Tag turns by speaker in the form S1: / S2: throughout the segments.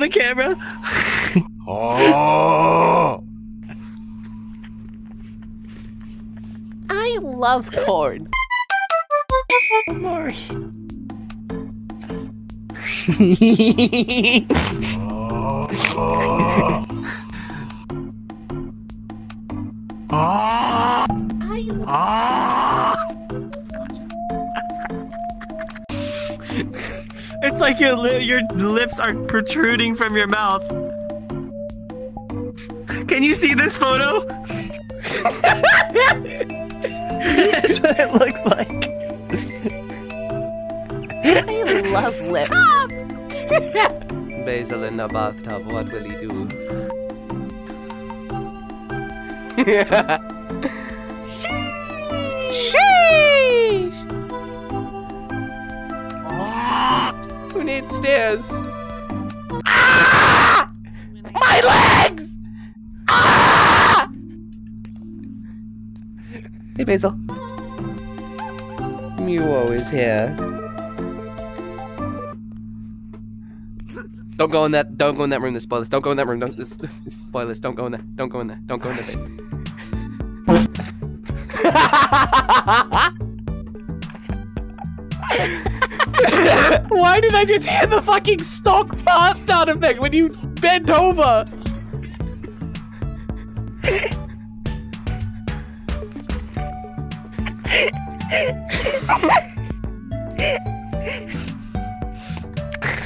S1: on the camera.
S2: oh.
S3: I love corn.
S2: Ah.
S3: I
S2: Ah.
S1: It's like your li- your lips are protruding from your mouth. Can you see this photo? That's what it looks like.
S3: I love lips.
S4: Basil in the bathtub, what will he do? Sheesh! Who stairs? Ah! My legs! Ah! Hey, Basil. Mewo is here. Don't go in that. Don't go in that room. This spoilers. Don't go in that room. Don't. This, this spoilers. Don't go in there. Don't go in there. Don't go in there.
S5: Why did I just hear the fucking stock fart sound effect when you bent over?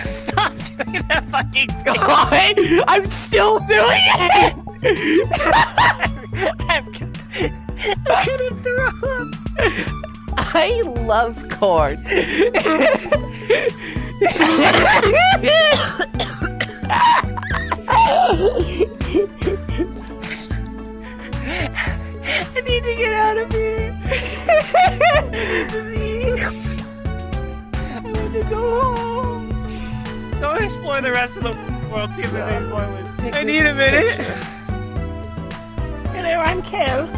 S1: Stop doing that fucking thing.
S5: I, I'm still doing it!
S1: I'm, gonna- I'm gonna throw up.
S3: I love corn.
S1: I need to get out of here. I need to leave. I want to go home. Go explore the rest of the world. See if there's any spoilers. I need a minute. Hello, I'm Kel.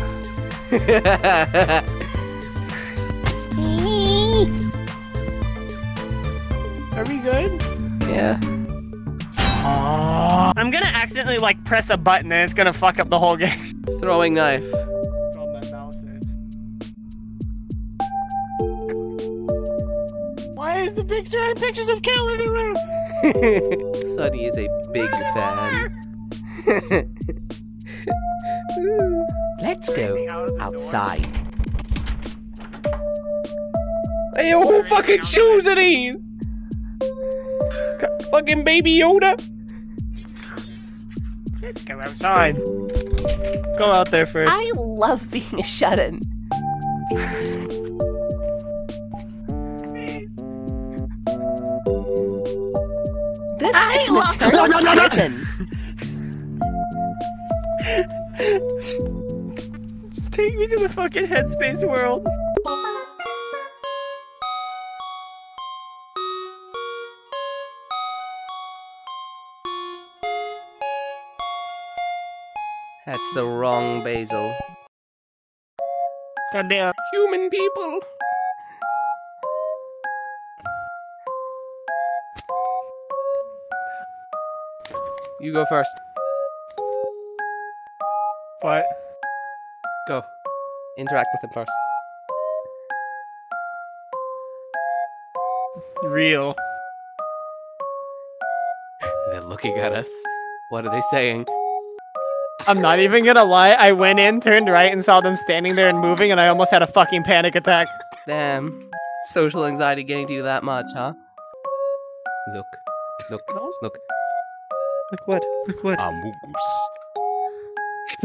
S1: Are we good?
S4: yeah.
S1: I'm gonna accidentally like press a button and it's gonna fuck up the whole game.
S4: Throwing knife.
S1: God, my mouth hurts. Why is the picture pictures of Kel everywhere?
S4: Sunny is a big fan. Let's go
S1: out of the door?
S4: outside. Hey, yo, who fucking shoes are these? Got Fucking baby Yoda.
S1: Let's go outside. Go out there first.
S3: I love being a shut-in. This
S1: I
S3: is an
S1: love-
S3: eternal
S1: No, no, no, no.
S3: prison.
S1: Just take me to the fucking headspace world.
S4: That's the wrong Basil.
S1: Goddamn.
S4: Human people. You go first.
S1: What?
S4: Go. Interact with him first.
S1: Real.
S4: They're looking at us. What are they saying?
S5: I'm not even gonna lie, I went in, turned right, and saw them standing there and moving, and I almost had a fucking panic attack.
S4: Damn. Social anxiety getting to you that much, huh? Look. Look. Look.
S5: Look what? Look what?
S2: Amogus.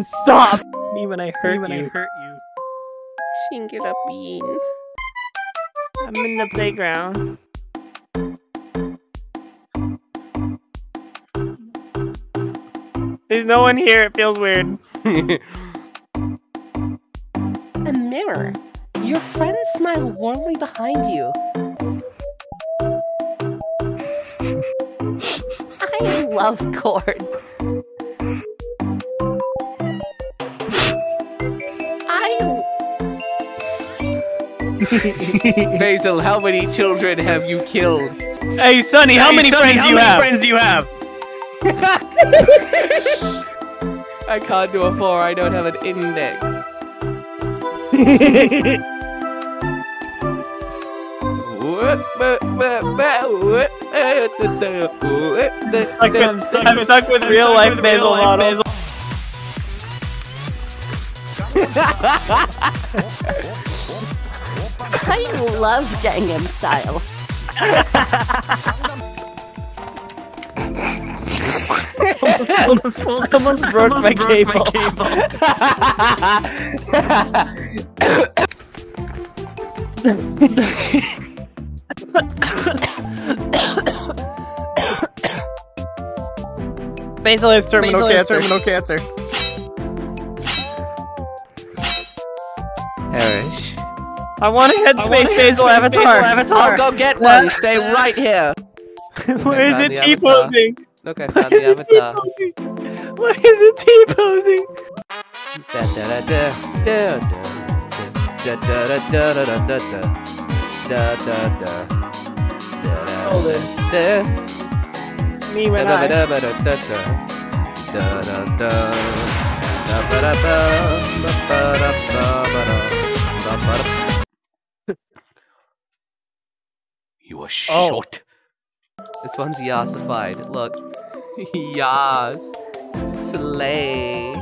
S5: Stop! Me when I hurt
S1: when I
S5: you.
S1: hurt you.
S4: Singular bean.
S1: I'm in the playground. There's no one here. It feels weird.
S3: A mirror. Your friends smile warmly behind you. I love corn. I
S4: Basil, how many children have you killed?
S5: Hey, Sunny, how
S1: Hey,
S5: many
S1: Sunny,
S5: friends
S1: how
S5: do you
S1: many
S5: have?
S1: friends do you have?
S4: I can't do a four. I don't have an index.
S1: Like, I'm, stuck, I'm stuck with real life Basil model.
S6: I love Gangnam Style.
S1: almost, pulled, almost broke my cable. Basil has terminal
S6: Basil has
S1: cancer. Terminal cancer.
S4: Perish.
S1: I want a headspace Basil avatar.
S4: I'll go get one. Stay right here.
S1: Where is it
S4: the
S1: T
S4: avatar.
S1: posing?
S4: Look, I found
S1: is
S4: the avatar.
S1: Why is it T posing?
S4: Da da da da da da da da da da da da da da da da
S1: Hold it.
S4: da
S1: Me when
S4: da
S1: I.
S4: da da da da da da da da ba da ba ba ba da ba ba da ba ba da. You are
S1: Oh.
S4: This one's yassified. Look. Yas. Slay.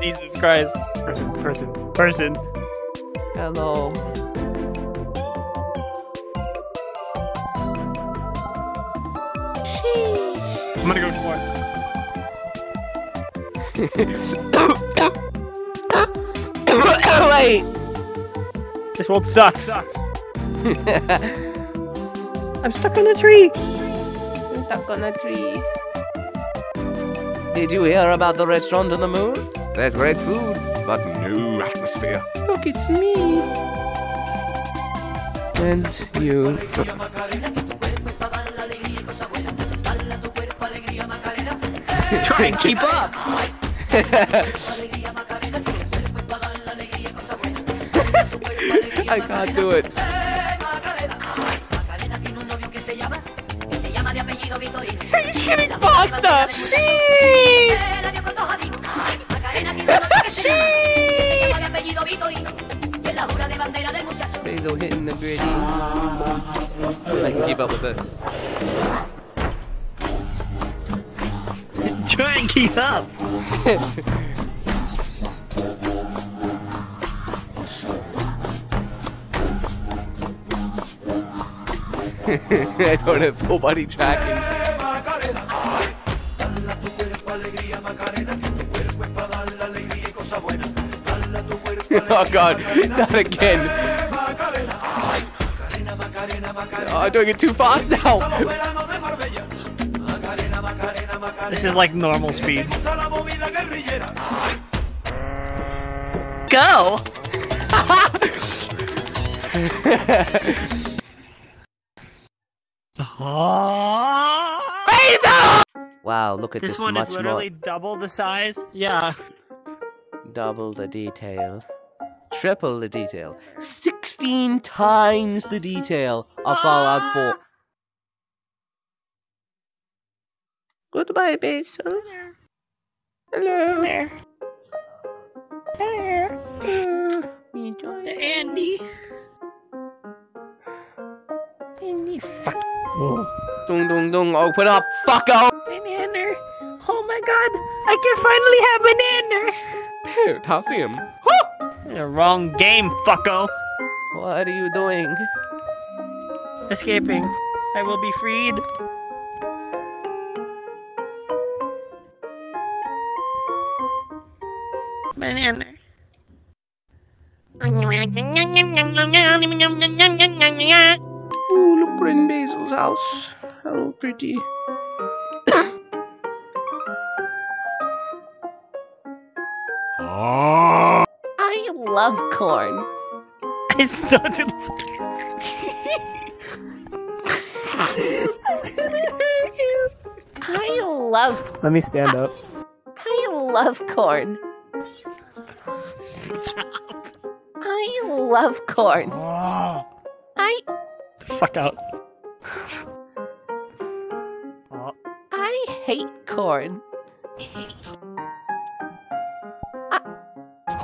S1: Jesus Christ. Person, person, person.
S4: Hello.
S1: I'm gonna go tomorrow.
S4: Wait.
S1: This world sucks. I'm stuck on the tree.
S4: Stuck on a tree. Did you hear about the restaurant on the moon? There's great food, but no atmosphere. Look, it's me. And you.
S1: Try and keep up.
S4: I can't do it. He's getting faster. Basil hitting the gritty. I can keep up with this.
S1: Try and keep up.
S4: I don't have full body tracking. oh god, not again. Oh, I'm doing it too fast now.
S1: This is like normal speed. Go.
S4: Wow, look at this,
S1: This one
S4: much
S1: is literally
S4: more.
S1: double the size. Yeah.
S4: Double the detail. Triple the detail. 16 times the detail of Fallout 4. Ah! Goodbye, Basil. Hello. Hello.
S1: Andy. Andy, fuck. Oh.
S4: Dung dung dung, open up, fucko!
S1: Banana. Oh my god, I can finally have banana.
S4: Potassium.
S1: The wrong game, fucko.
S4: What are you doing?
S1: Escaping. I will be freed. Banana.
S4: Oh, look, we're in Basil's house. How pretty.
S6: Love corn.
S1: I started.
S6: I love
S1: Let me stand up.
S6: I love corn. Stop. I love corn.
S1: Oh,
S6: I
S1: fuck out. Oh,
S6: I
S4: hate corn.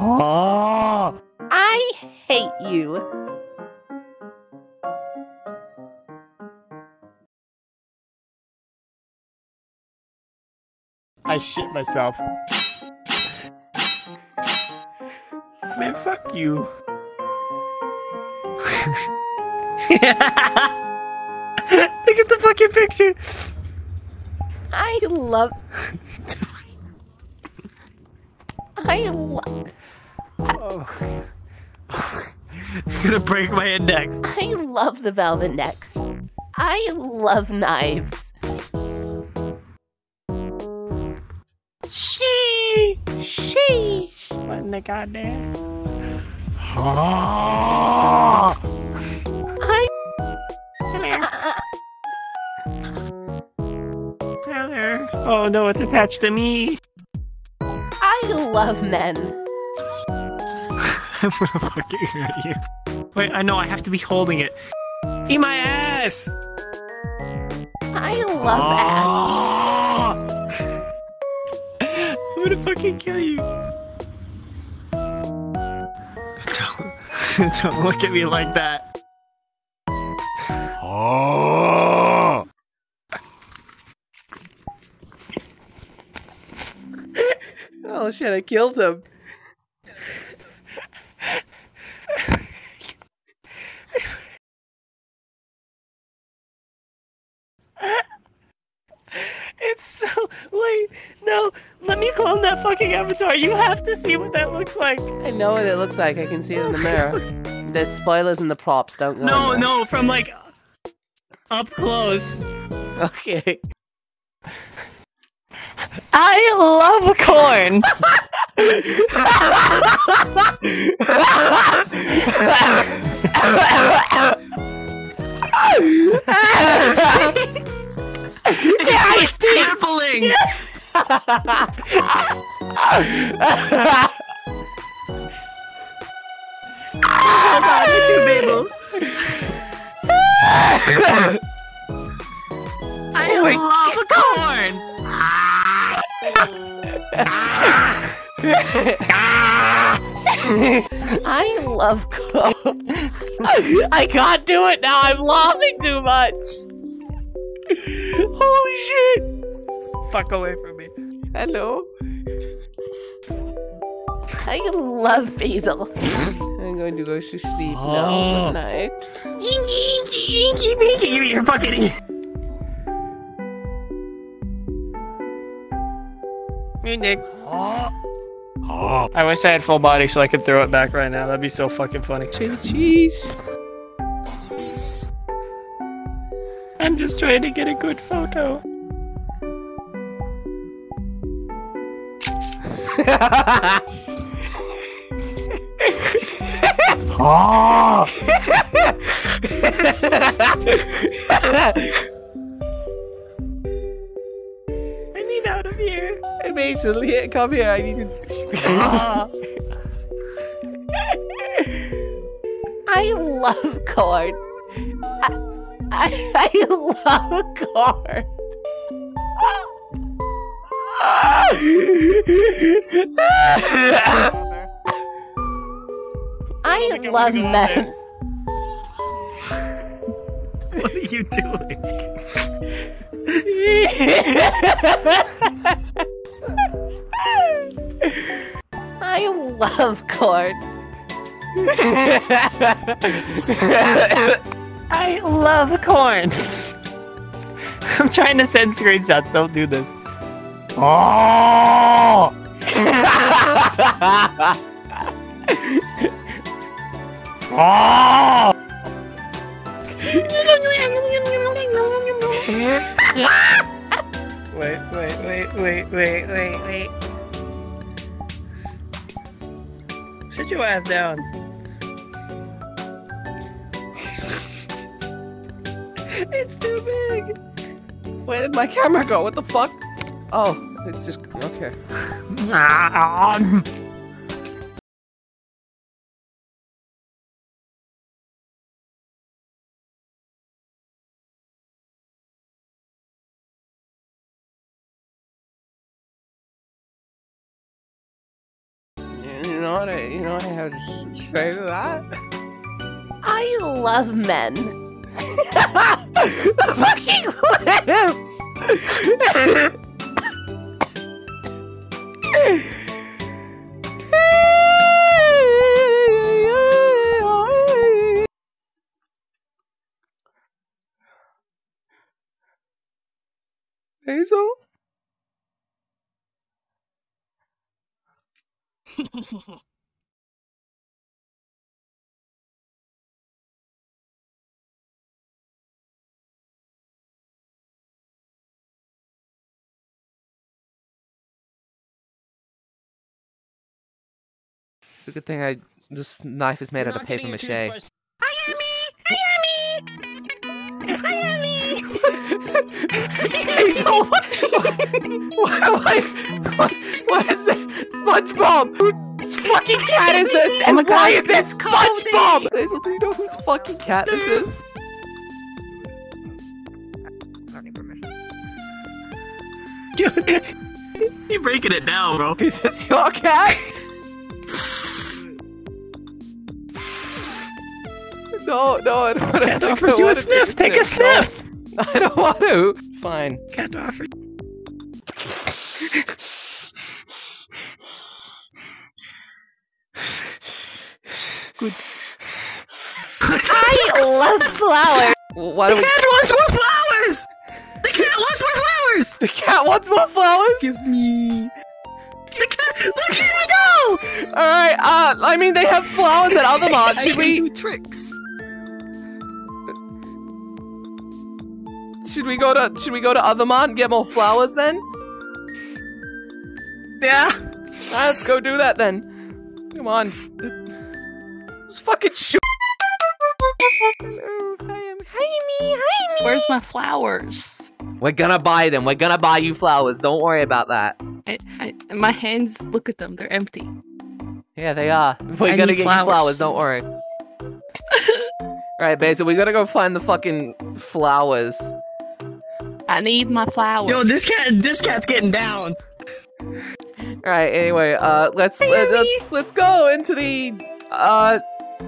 S1: Oh.
S4: I hate you.
S1: I shit myself. Man, fuck you. Look at the fucking picture.
S4: I love. I love.
S1: Oh. I'm gonna break my index.
S4: I love the velvet necks. I love knives.
S1: She.
S4: She.
S1: What in the goddamn? Oh.
S4: I.
S1: Come here. Ah, ah. Come here. Oh no, it's attached to me.
S4: I love men.
S1: I'm gonna fucking hurt you. Wait, I know I have to be holding it. Eat my ass!
S4: I love ass.
S1: ass! I'm gonna fucking kill you. Don't, don't look at me like that.
S2: Oh!
S4: Oh shit! I killed him.
S1: It's so wait, no, let me clone that fucking avatar. You have to see what that looks like.
S4: I know what it looks like. I can see it in the mirror. There's spoilers in the props. Don't go.
S1: No, no, from like up close.
S4: Okay.
S1: I love corn. it's crippling. Hold on, you two people. I love corn.
S4: I love corn. I can't do it now. I'm laughing too much. Holy shit.
S1: Fuck away from me.
S4: Hello. I love basil. I'm going to go to sleep ah. now.
S1: Oh.
S4: Good night.
S1: Inky, inky, inky, minky. Give me your fucking. Me Nick. Ah. I wish I had full body so I could throw it back right now. That'd be so fucking funny.
S4: Chili cheese.
S1: I'm just trying to get a good photo. I need out of here.
S4: Hey, Basil, here, come here. I need to. I love corn. I, I, I love corn. I love
S1: gonna
S4: men.
S1: What are you doing?
S4: I love corn.
S1: I love corn. I'm trying to send screenshots. Don't do this. Oh! oh! Wait, wait, wait, wait, wait, wait. Sit your ass down. It's too big.
S4: Where did my camera go? What the fuck? Oh, it's just okay.
S1: you
S4: know what I, you know what I have to say to that?
S6: I love men. the fucking lips.
S4: Hazel? It's a good thing I this knife is made out of paper mache. Hazel, what, why, why, why, why is this SpongeBob? Whose fucking cat is this? And why is this SpongeBob? Hazel, do you know whose fucking cat this is?
S5: You're breaking it down, bro.
S4: Is this your cat? No, no, I don't want to.
S1: Cat offers you a sniff. Take a sniff.
S4: I don't want to. Fine.
S5: Can't offer.
S6: I love flowers.
S4: Why do we?
S5: Cat wants more flowers. The cat wants more flowers.
S4: The cat wants more flowers.
S5: Give me. The cat. Look here we go.
S4: All right. Uh, I mean, they have flowers at other marts. Should
S5: I can
S4: we?
S5: do tricks?
S4: Should we go to? Should we go to other mart and get more flowers then?
S5: Yeah.
S4: Alright, let's go do that then. Come on. Just fucking shoot. Hello, hi, I'm-
S6: Hi me, hi me.
S7: Where's my flowers?
S4: We're gonna buy them. We're gonna buy you flowers. Don't worry about that.
S7: I, I, my hands, look at them, they're empty.
S4: Yeah, they are. We're
S7: I
S4: gonna
S7: need
S4: get you
S7: flowers.
S4: flowers. Don't worry. Alright, Basil, we gotta go find the fucking flowers.
S7: I need my flowers.
S5: Yo, this cat. This cat's getting down.
S4: Alright, anyway, uh, let's let, let's let's go into the uh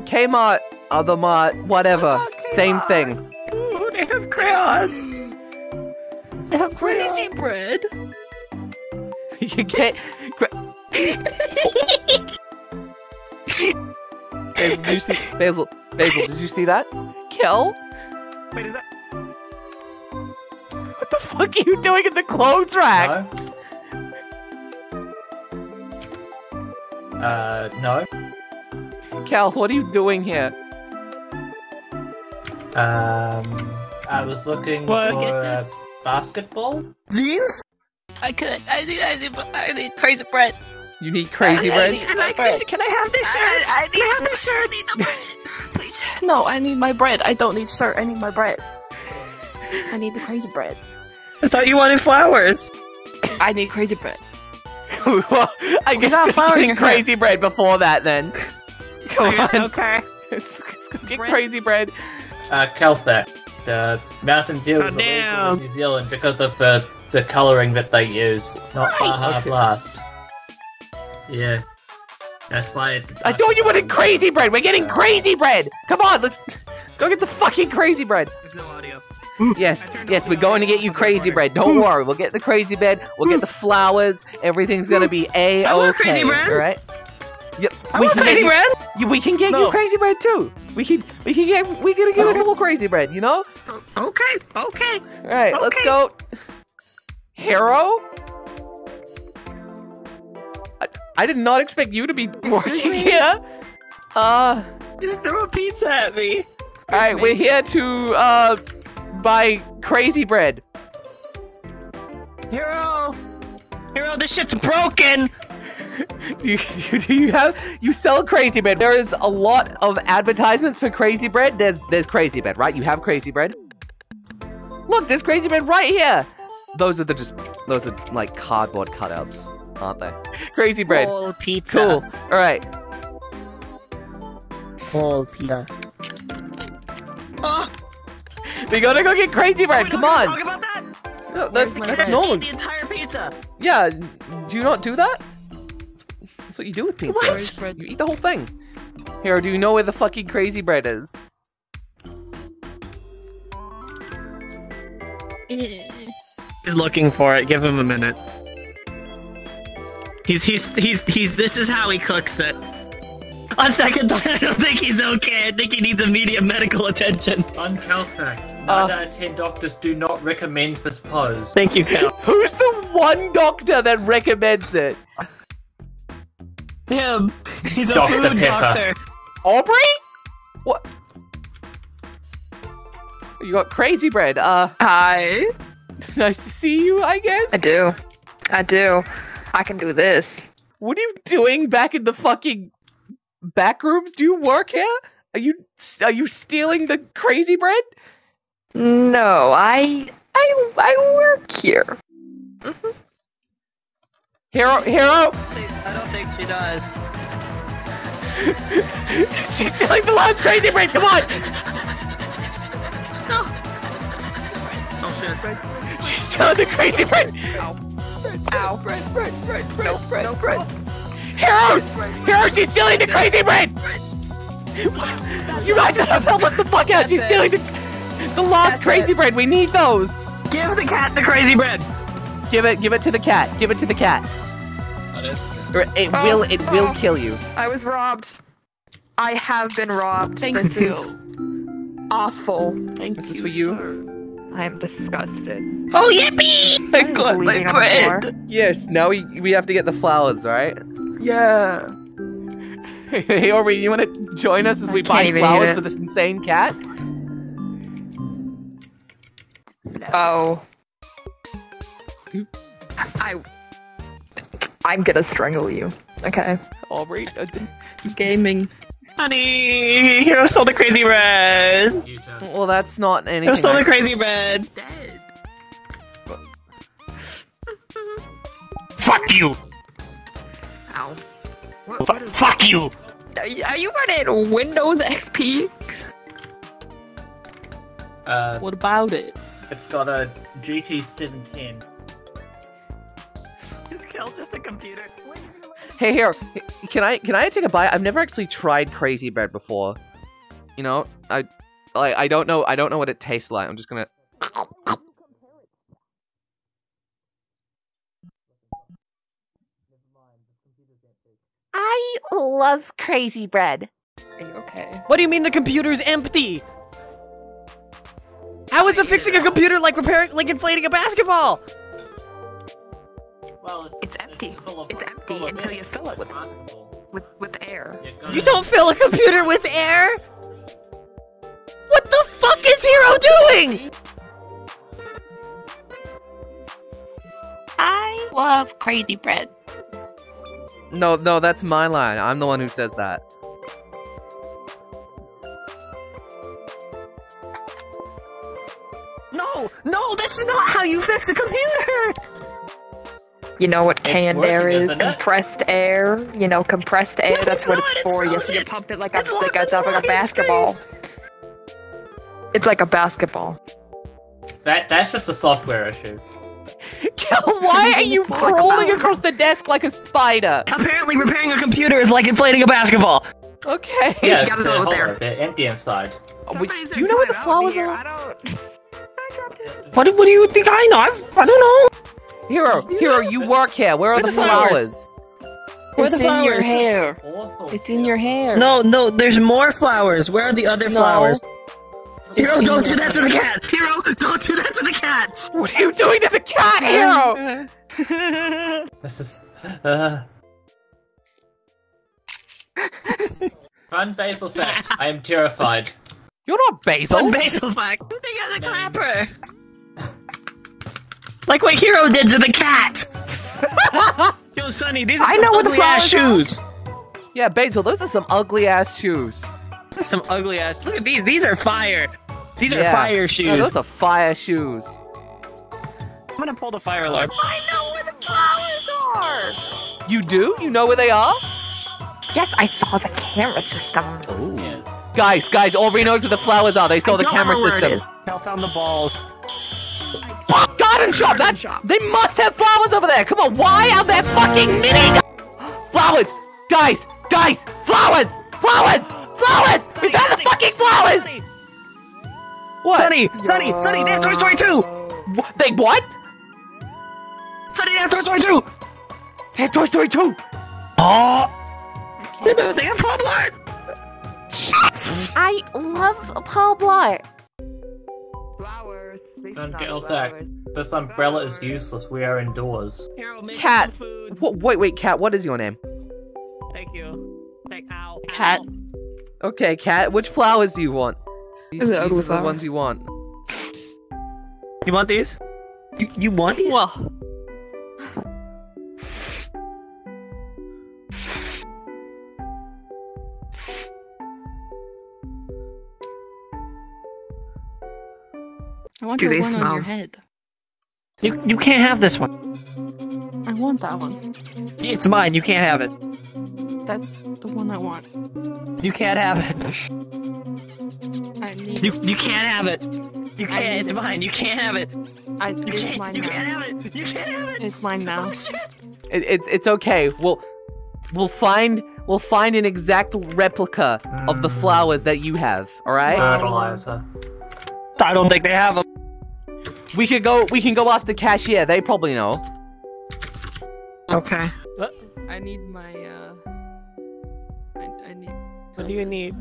S4: Kmart, other mart, whatever, same thing.
S5: Ooh, they have crayons.
S7: They have
S5: Crazy bread.
S4: you can't. Gra- Basil, did you see Basil? Basil, did you see that? Kill.
S5: Wait, is that?
S4: What the fuck are you doing in the clothes rack?
S8: No. Uh, no.
S4: Kel, what are you doing here?
S8: Um, I was looking
S5: What?
S8: for
S7: Get
S8: a basketball.
S5: Jeans?
S7: I could, I need, I need, I need crazy bread.
S4: You need crazy
S7: I, I
S4: bread.
S7: need
S5: Can I,
S7: bread.
S5: can I have this shirt?
S7: I, I need,
S5: Can I have this shirt? I need the bread. Please.
S7: no, I need my bread. I don't need shirt. I need my bread. I need the crazy bread.
S5: I thought you wanted flowers.
S7: I need crazy bread.
S4: well, I guess
S7: a flower
S4: you're getting crazy bread before that. Then, come on,
S5: Okay.
S4: it's, it's gonna get
S7: Bread.
S4: crazy bread.
S8: Uh, Kelthec. The Mountain Dew
S5: Oh,
S8: is illegal in New Zealand because of the the coloring that they use, not Baja
S4: Okay.
S8: Blast. Yeah. That's why it,
S4: I thought you wanted crazy bread. We're getting crazy bread. Come on, let's let's go get the fucking crazy bread.
S5: There's no audio.
S4: Yes, yes, we're going to get you crazy bread. Don't worry, we'll get the crazy bread. We'll get the flowers. Everything's gonna be a
S5: I want
S4: okay.
S5: crazy bread.
S4: All right. Yep.
S5: I
S4: we
S5: want
S4: can
S5: crazy
S4: get you,
S5: bread.
S4: you- We can get you crazy bread too. We can we can get we gonna get us some more crazy bread. You know.
S5: Okay. Okay.
S4: All right, let's go. Hero. I, I did not expect you to be working here. Uh.
S5: Just throw a pizza at me.
S4: All right, we're here to uh buy crazy bread.
S5: Hero. Hero, this shit's broken.
S4: Do you, do you- do you have you sell crazy bread? There is a lot of advertisements for crazy bread. There's there's crazy bread, right? You have crazy bread. Look, there's crazy bread right here. Those are the just those are like cardboard cutouts, aren't they? Crazy bread.
S5: Whole pizza.
S4: Cool. All right.
S5: Whole pizza. Oh,
S4: We gotta go get crazy bread.
S5: we
S4: Come on.
S5: Talk about that.
S4: No, that,
S7: my
S4: that's
S7: bread?
S4: normal.
S5: The entire pizza.
S4: Yeah. Do you not do that? That's what you do with pizza.
S7: What?
S4: You eat the whole thing. Hero, do you know where the fucking crazy bread is?
S1: He's looking for it. Give him a minute. He's he's he's he's. This is how he cooks it. On second thought, I don't think he's okay. I think he needs immediate medical attention.
S8: On Kel fact, 9
S4: Uh.
S8: out of 10 doctors do not recommend this pose.
S1: Thank you, Kel.
S4: Who's the one doctor that recommends it?
S1: Him. He's a
S8: Dr.
S1: food
S8: Pepper.
S1: doctor.
S4: Aubrey? What? You got crazy bread. Uh,
S9: Hi.
S4: nice to see you, I guess.
S9: I do. I do. I can do this.
S4: What are you doing back in the fucking back rooms? Do you work here? Are you are you stealing the crazy bread?
S9: No, I I I work here. Mm-hmm.
S4: Hero, hero,
S1: I don't think she does.
S4: she's stealing the last crazy bread. Come on, No.
S1: Oh shit.
S4: she's stealing the crazy bread.
S9: Ow. Bread, bread, bread, bread, bread, bread.
S4: Hero, hero, she's stealing the crazy bread. You guys gotta help us the fuck out. She's stealing the the last crazy bread. We need those.
S1: Give the cat the crazy bread.
S4: Give it, give it to the cat. Give it to the cat. Or it
S9: Oh,
S4: will, it will
S9: oh, oh.
S4: kill you.
S9: I was robbed. I have been robbed.
S7: Thank
S9: this
S7: you.
S9: is awful.
S7: Thank
S4: This is for you.
S7: sir.
S9: I am disgusted.
S1: Oh yippee! I got my
S9: bleeding on the
S1: bread.
S4: Yes. Now we we have to get the flowers, right?
S7: Yeah.
S4: Hey, Aubrey, you want to join us as
S9: I
S4: we buy flowers for this insane cat?
S9: Oh. I. I'm gonna strangle you. Okay.
S4: Aubrey, uh, d-
S7: Gaming.
S1: Honey, Hero stole the crazy bread.
S8: You turn.
S4: well, that's not
S1: Hero
S4: anything.
S1: stole
S4: I-
S1: the crazy bread.
S7: Dead.
S1: Fuck you.
S9: Ow. What, what is,
S1: Fuck you.
S9: are, you, are you running Windows XP?
S8: Uh,
S7: What about it?
S8: it's got a GT 710.
S1: This kill's just a computer.
S4: Hey, here, can I can I take a bite? I've never actually tried crazy bread before. You know, I like I don't know I don't know what it tastes like. I'm just gonna.
S6: I love crazy bread.
S9: Are you okay?
S1: What do you mean the computer's empty? How is it fixing a computer like repairing, like inflating a basketball?
S8: Well,
S9: It's empty.
S8: full of-
S9: It's empty
S8: full of
S9: until you fill it with with with air.
S1: You don't fill a computer with air? What the fuck is Hero doing?
S7: I love crazy bread.
S4: No, no, that's my line. I'm the one who says that.
S1: No, no, that's not how you fix a computer.
S9: You know what
S8: It's
S9: canned
S8: working,
S9: air is?
S8: isn't it?
S9: compressed air. You know, compressed air.
S1: No,
S9: that's
S1: it's
S9: what
S1: not,
S9: it's
S1: it's
S9: for. You,
S1: frozen.
S9: you pump it like a
S1: It's
S9: like
S1: locked
S9: a, like a
S1: fucking
S9: basketball. It's like a basketball.
S8: That, that's just a software issue.
S4: Kel, why are you crawling across the desk like a spider?
S1: Apparently, repairing a computer is like inflating a basketball.
S4: Okay.
S8: Yeah,
S9: gotta
S8: they're
S9: go
S8: hollow,
S9: there.
S8: They're empty inside.
S4: Oh, wait, do you know where the flowers are?
S9: I don't. I dropped it.
S1: What, do- what do you think I know? I've, I don't know.
S4: Hero, Hero, you work here. Where are
S1: Where
S4: the
S1: the flowers?
S4: flowers?
S1: Where are
S7: it's
S1: the
S7: in your
S1: flowers?
S7: hair. It's in your hair.
S1: No, no, there's more flowers. Where are the other
S7: No.
S1: flowers? Hero, don't do that to the cat! Hero, don't do that to the cat!
S4: What are you doing to the cat, Hero?
S8: This is. Uh... Fun basil fact. I am terrified.
S4: You're not Basil.
S1: Fun basil fact. They got a clapper! Like what Hero did to the cat! Yo, Sunny, these are
S9: I
S1: some
S9: know where the
S1: ugly ass
S9: flowers
S1: shoes.
S4: Yeah, Basil, those are some ugly ass shoes.
S1: Some ugly ass. Look at these. These are fire. These are
S4: Yeah.
S1: fire oh, shoes.
S4: No, those are fire shoes.
S1: I'm gonna pull the fire alarm.
S9: I know where the flowers are.
S4: You do? You know where they are?
S9: Yes, I saw the camera system.
S8: Yes.
S4: Guys, guys, Aubrey knows where the flowers are. They saw
S9: I
S4: the camera
S9: know where it
S4: system.
S9: is.
S1: Kel found the balls.
S4: Garden shop! That,
S9: shop.
S4: They must have flowers over there! Come on, why are there fucking mini flowers? Guys, guys, flowers, flowers, flowers. We found the fucking flowers. What?
S1: Sunny, Sunny, Sunny, they have Toy Story 2!
S4: What? They what?
S1: Sunny, they have Toy Story 2!
S4: They have Toy Story 2.
S1: Oh! They they have Paul Blart!
S7: I love Paul Blart.
S9: Flowers. Please
S8: get off
S9: flowers.
S8: that. This umbrella is useless. We are indoors.
S4: Cat.
S5: some food.
S4: Wait, wait, Cat. What is your name?
S5: Thank you. Thank ow.
S7: Cat.
S5: ow.
S4: Okay, Cat. Which flowers do you want? These, these
S9: ugly
S4: are the
S9: flowers.
S4: ones you want.
S1: You want these? You, you want these?
S7: Well, I want
S9: Do
S7: the
S9: they
S7: one on your head.
S1: You, you can't have this one.
S7: I want that one.
S1: It's mine, you can't have it.
S7: That's the one I want.
S1: You can't have it.
S7: I need.
S1: You, you can't have it. You can't, it's
S7: it.
S1: mine, you can't have it.
S7: I,
S1: You
S7: it's
S1: can't,
S7: mine
S1: you can't have it. You can't have it.
S7: It's mine now.
S1: Oh, shit.
S4: It, it's it's okay. We'll we'll find we'll find an exact replica of the flowers that you have. All right.
S8: Fertilizer.
S1: I don't think they have them.
S4: We could go. We can go ask the cashier. They probably know.
S1: Okay.
S7: I need my. uh... I, I need.
S1: What do you need?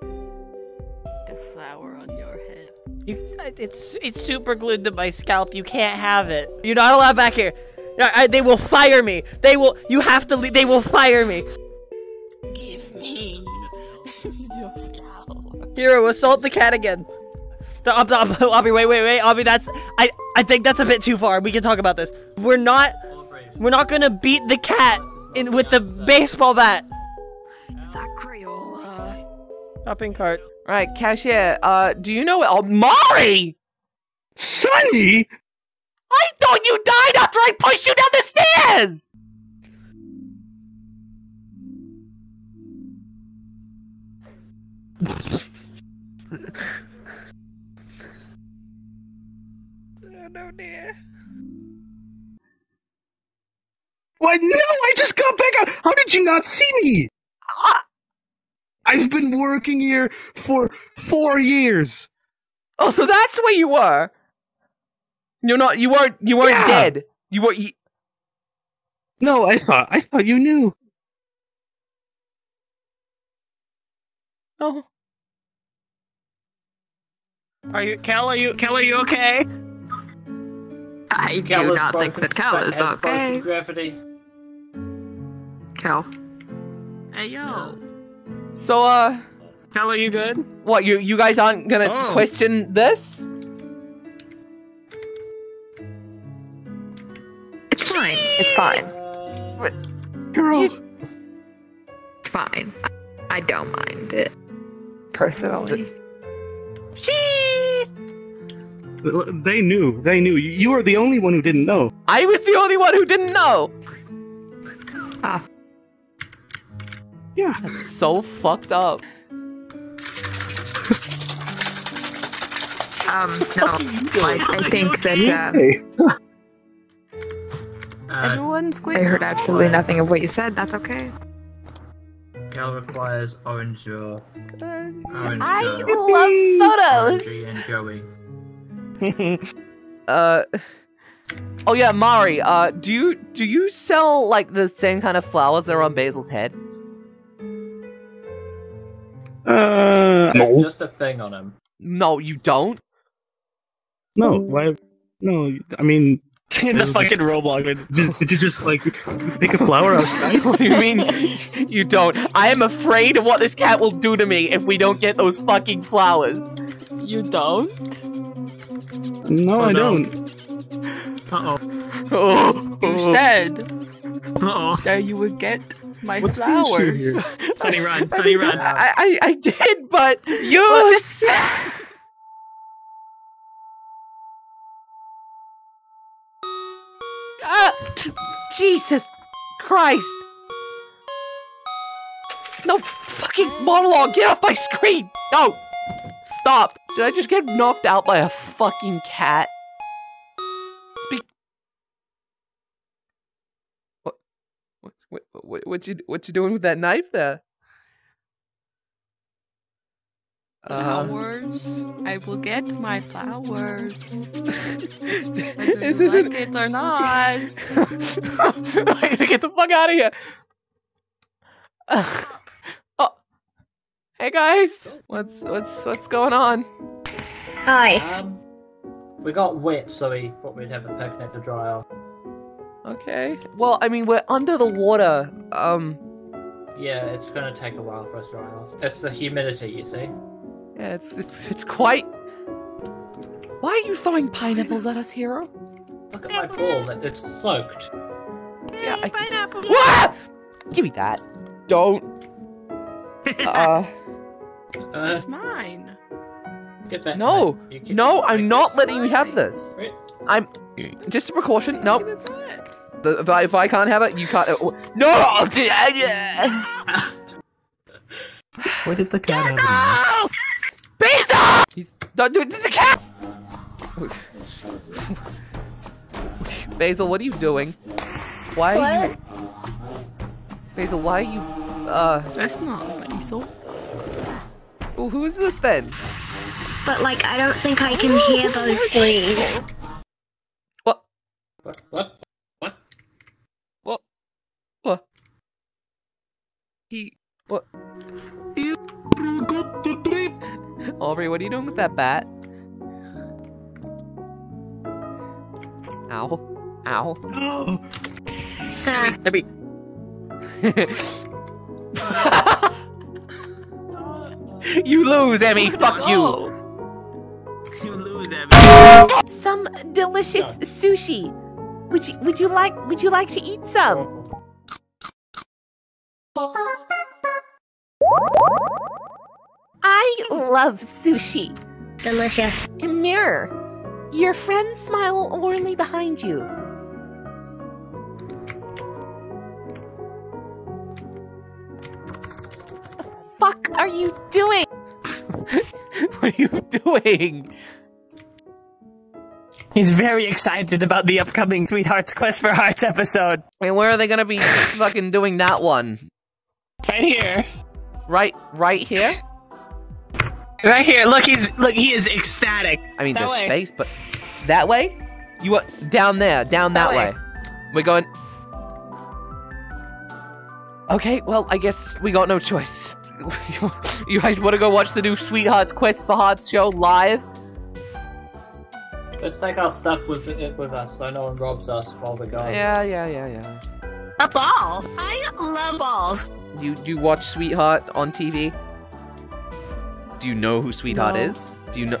S7: The flower on your head.
S1: You, it's it's super glued to my scalp. You can't have it. You're not allowed back here. I, I- they will fire me. They will. You have to. leave. They will fire me.
S7: Give me your flower.
S1: Hero, assault the cat again. The, Ab- Ab- Abby, wait, wait, wait, Abby. That's I. I think that's a bit too far. We can talk about this. We're not. We're not gonna beat the cat in with the baseball bat.
S9: Is that
S1: Shopping cart.
S4: All right, cashier. Uh, do you know? Oh, Mari!
S10: Sunny!
S4: I thought you died after I pushed you down the stairs.
S5: Oh, no, dear.
S10: What? No, I just got back out. How did you not see me? I've been working here for four years.
S4: Oh, so that's where you were. You're not. You weren't. You weren't
S10: Yeah.
S4: dead. You were. You,
S10: No, I thought I thought you knew.
S4: oh.
S1: Are you Kel? Are you Kel? Are you okay?
S9: I do
S8: Kel has
S9: not think that
S8: Kel
S9: is okay.
S8: Gravity.
S9: Kel.
S7: Hey yo.
S4: So, uh,
S1: Kel, are you good?
S4: what? You you guys aren't gonna
S1: Oh.
S4: question this?
S9: It's fine. It's fine.
S10: Girl.
S9: It's fine. I, I don't mind it. Personally.
S10: They knew. They knew. You, you were the only one who didn't know.
S4: I was the only one who didn't know.
S9: Ah.
S10: Yeah.
S4: That's so fucked up.
S9: Um, no. I, I think that um,
S8: Uh,
S7: Everyone squish.
S9: I heard absolutely nothing of what you said. That's okay.
S8: Kel requires Orange Joe. Orange
S7: I
S8: jaw.
S7: love photos.
S8: Orangey and Joey.
S4: Uh. Oh yeah, Mari. Uh, do you do you sell like the same kind of flowers that are on Basil's head?
S10: Uh,
S8: There's
S10: no.
S8: just a thing on him.
S4: No, you don't.
S10: No. Why? No. I mean,
S1: In the fucking Roblox.
S10: just, did you just like make a flower outside?
S4: what do you mean you don't? I am afraid of what this cat will do to me if we don't get those fucking flowers.
S7: You don't?
S10: No,
S8: Oh,
S10: I
S8: no.
S10: don't.
S8: Uh
S4: Oh,
S7: You said
S1: Uh oh.
S7: that you would get my
S10: What's the issue
S7: flowers.
S10: here?
S1: Sunny run. Sunny run.
S4: I, I I did, but
S7: You said.
S4: Ah, t- Jesus Christ! No fucking monologue! Get off my screen! No! Stop! Did I just get knocked out by a fucking cat? Speak. What? What's What, what, what you what you doing with that knife there? Uh,
S7: Flowers. I will get my flowers. Whether
S4: this
S7: you
S4: isn't.
S7: like it or not.
S4: I gotta get the fuck out of here. oh, hey guys, what's what's what's going on?
S11: Hi.
S8: Um, we got wet, so we thought we'd have a picnic to dry off.
S4: Okay. Well, I mean, we're under the water. Um,
S8: Yeah, it's gonna take a while for us to dry off. It's the humidity, you see.
S4: Yeah, it's it's it's quite. Why are you throwing pineapples at us, hero?
S8: Look at my ball, it- it's soaked.
S4: Yeah, I. Pineapple. What? Give me that. Don't. Uh,
S8: Uh,
S7: It's mine.
S8: get that.
S4: no,
S8: You
S4: no, I'm not letting you have this.
S8: Wait.
S4: I'm just a precaution.
S7: Give
S4: Nope. The, if, I, if I can't have it, you can't. Uh, no!
S10: Where did the cat have
S4: Basil! He's not doing this. is a cat. Basil, what are you doing? Why are you? Basil, why are you? Uh,
S7: That's not Basil.
S4: well, who is this then?
S11: But like, I don't think I can hear those three.
S4: What?
S8: What? What? What?
S4: What? What? He. What?
S10: Got?
S4: Aubrey, what are you doing with that bat? Ow. Ow.
S10: No.
S1: Abby,
S4: you lose, Emy. Fuck you.
S5: You lose, Abby.
S6: Some delicious sushi. Would you would you like would you like to eat some? Love sushi.
S11: delicious.
S6: Mirror, your friends smile warmly behind you. Fuck are you doing?
S4: what are you doing?
S1: he's very excited about the upcoming Sweethearts Quest for Hearts episode.
S4: And where are they gonna be fucking doing that one?
S1: Right here.
S4: Right, right here.
S1: Right here. Look, he's look. He is ecstatic.
S4: I mean,
S1: That
S4: there's
S1: way.
S4: space, but that way. You are down there, down that,
S1: That
S4: way.
S1: way.
S4: We're going. Okay, well, I guess we got no choice. you guys want to go watch the new Sweethearts Quest for Hearts show live?
S8: Let's take our stuff with it with us so no one robs us while we're going.
S4: Yeah, yeah, yeah, yeah.
S1: A ball. I love balls.
S4: You you watch Sweetheart on TV? Do you know who Sweetheart
S7: No.
S4: is? Do you know?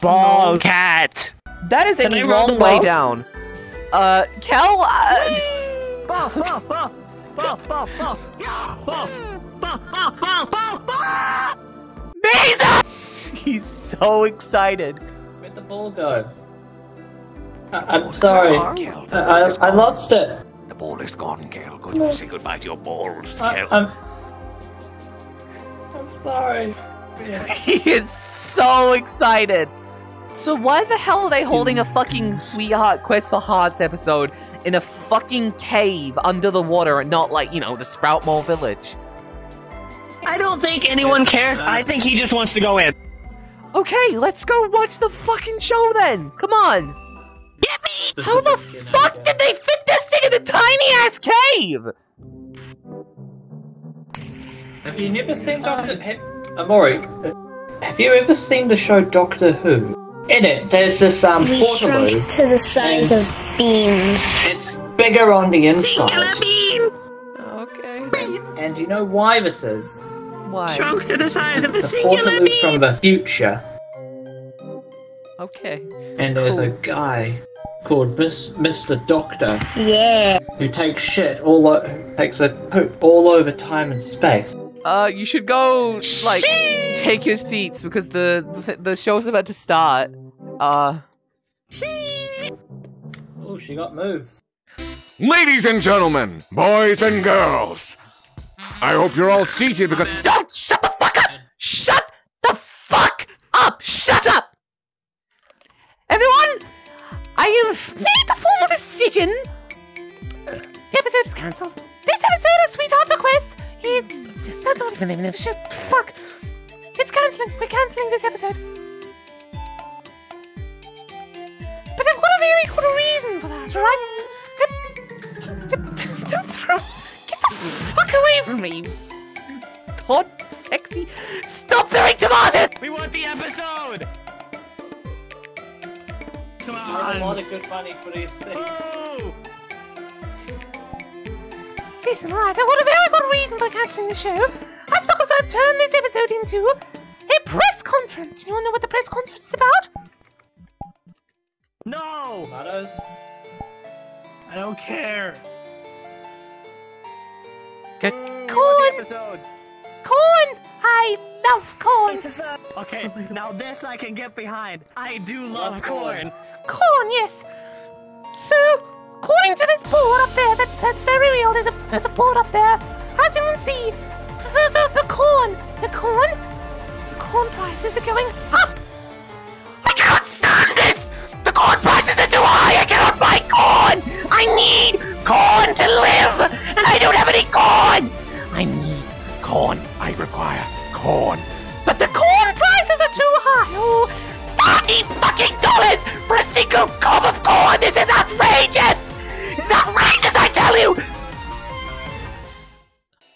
S1: Ball cat.
S4: That is a
S1: Can I roll
S4: long
S1: the
S4: way
S1: ball?
S4: down. Uh, Kel. Uh,
S1: Ball. Ball. Ball. Ball. Ball. Ball. Ball. Ball. Ball. Ball. Ball. Ball.
S4: Basil! He's so excited.
S8: Where'd the ball go? I- I'm sorry. I, I, I lost it.
S2: The ball is gone, Kel. Good. Say goodbye to your balls,
S8: I,
S2: Kel.
S8: I'm. I'm sorry.
S4: He is so excited. So why the hell are they holding a fucking Sweetheart Quest for Hearts episode in a fucking cave under the water and not like, you know, the Sprout Mole Village?
S1: I don't think anyone cares. I think he just wants to go in.
S4: Okay, let's go watch the fucking show then. Come on. Get me! This How the fuck did they fit this thing in the tiny ass cave?
S8: Have you never seen Doctor? Have, Omori, uh, have you ever seen the show Doctor Who? In it, there's this um
S11: We
S8: Portaloo.
S11: shrunk to the size of beans.
S8: It's bigger on the inside.
S1: bean.
S4: Okay.
S8: And you know why this is?
S4: Why?
S1: Shrunk to the size of a
S8: The
S1: singular
S8: Portaloo
S1: bean.
S8: from the future.
S4: Okay.
S8: And there's a guy called Miss, Mr. Doctor
S11: Yeah.
S8: who takes shit all o- takes a poop all over time and space.
S4: Uh, you should go like take your seats because the the, the show's about to start. Uh,
S8: Oh, she got moves.
S2: Ladies and gentlemen, boys and girls, I hope you're all seated because.
S4: don't shut the fuck up! Shut the fuck up! Shut up! Everyone, I have made the formal decision. The episode is cancelled.
S6: This episode of Sweetheart Request is just that's not even the name of the show. Fuck. It's cancelling. We're cancelling this episode. But I've got a very good reason for that, right? To, to, to get the fuck away from me. Hot, sexy. Stop throwing tomatoes!
S5: We want the episode! Come oh,
S8: There's a lot of good money for these things. Oh.
S6: Listen, right, I've got a very good reason for cancelling the show. That's because I've turned this episode into a press conference. You wanna know what the press conference is about?
S5: No!
S8: Tomatoes?
S5: I don't care.
S6: Get corn!
S5: want the episode.
S6: Corn! I love corn!
S1: Okay, now this I can get behind. I do love oh corn.
S6: Corn, yes. So, according to this board up there, that, that's very real. There's a there's a board up there. As you can see, the, the, the corn, the corn, the corn prices are going up. I can't stand this. The corn prices are too high. I cannot buy corn. I need corn to live, and I don't have any corn. I need corn. I require corn. But the corn prices are too high. Oh, thirty fucking dollars for a single cob of corn. This is outrageous. This is outrageous. I tell you.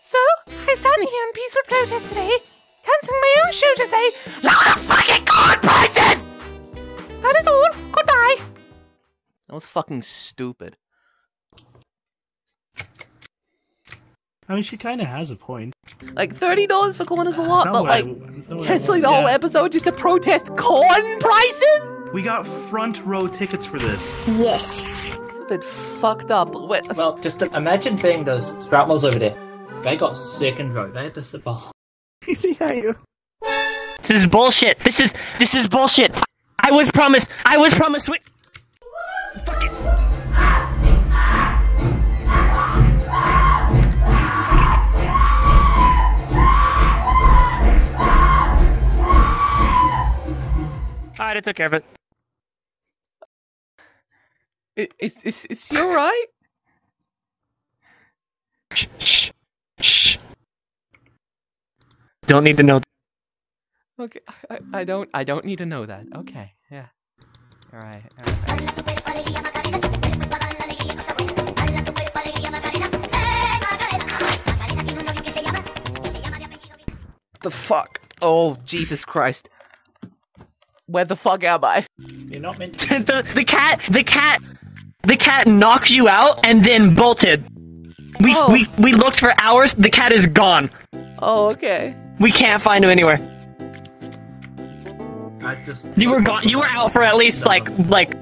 S6: So I stand here in peaceful protest today, cancelling my own show to say, lower the fucking corn prices. That is all. Goodbye.
S4: That was fucking stupid.
S10: I mean, she kind of has a point.
S4: Like thirty dollars for corn is a lot, but
S10: what I-
S4: like
S10: that's not what I
S4: canceling the
S10: want.
S4: whole episode just to protest corn prices.
S10: We got front row tickets for this.
S11: Yes.
S4: It's a bit fucked up. Wait,
S8: Well, just imagine being those Sproutmos over there. They got second row. They had to sit behind.
S1: See how you. This is bullshit. This is this is bullshit. I was promised. I was promised. Sweet. Fuck it. Alright, I took care of it.
S4: I- is is is she alright?
S1: Shh, shh, shh. Don't need to know.
S4: Okay, I, I- I don't I don't need to know that. Okay, yeah. All right. All right. The fuck? Oh Jesus Christ! Where the fuck am I?
S8: You're not meant to.
S1: the the cat the cat the cat knocked you out and then bolted. We
S4: Oh.
S1: we we looked for hours. The cat is gone.
S4: Oh, okay.
S1: We can't find him anywhere.
S8: I just.
S1: You were gone. You were out for at least like like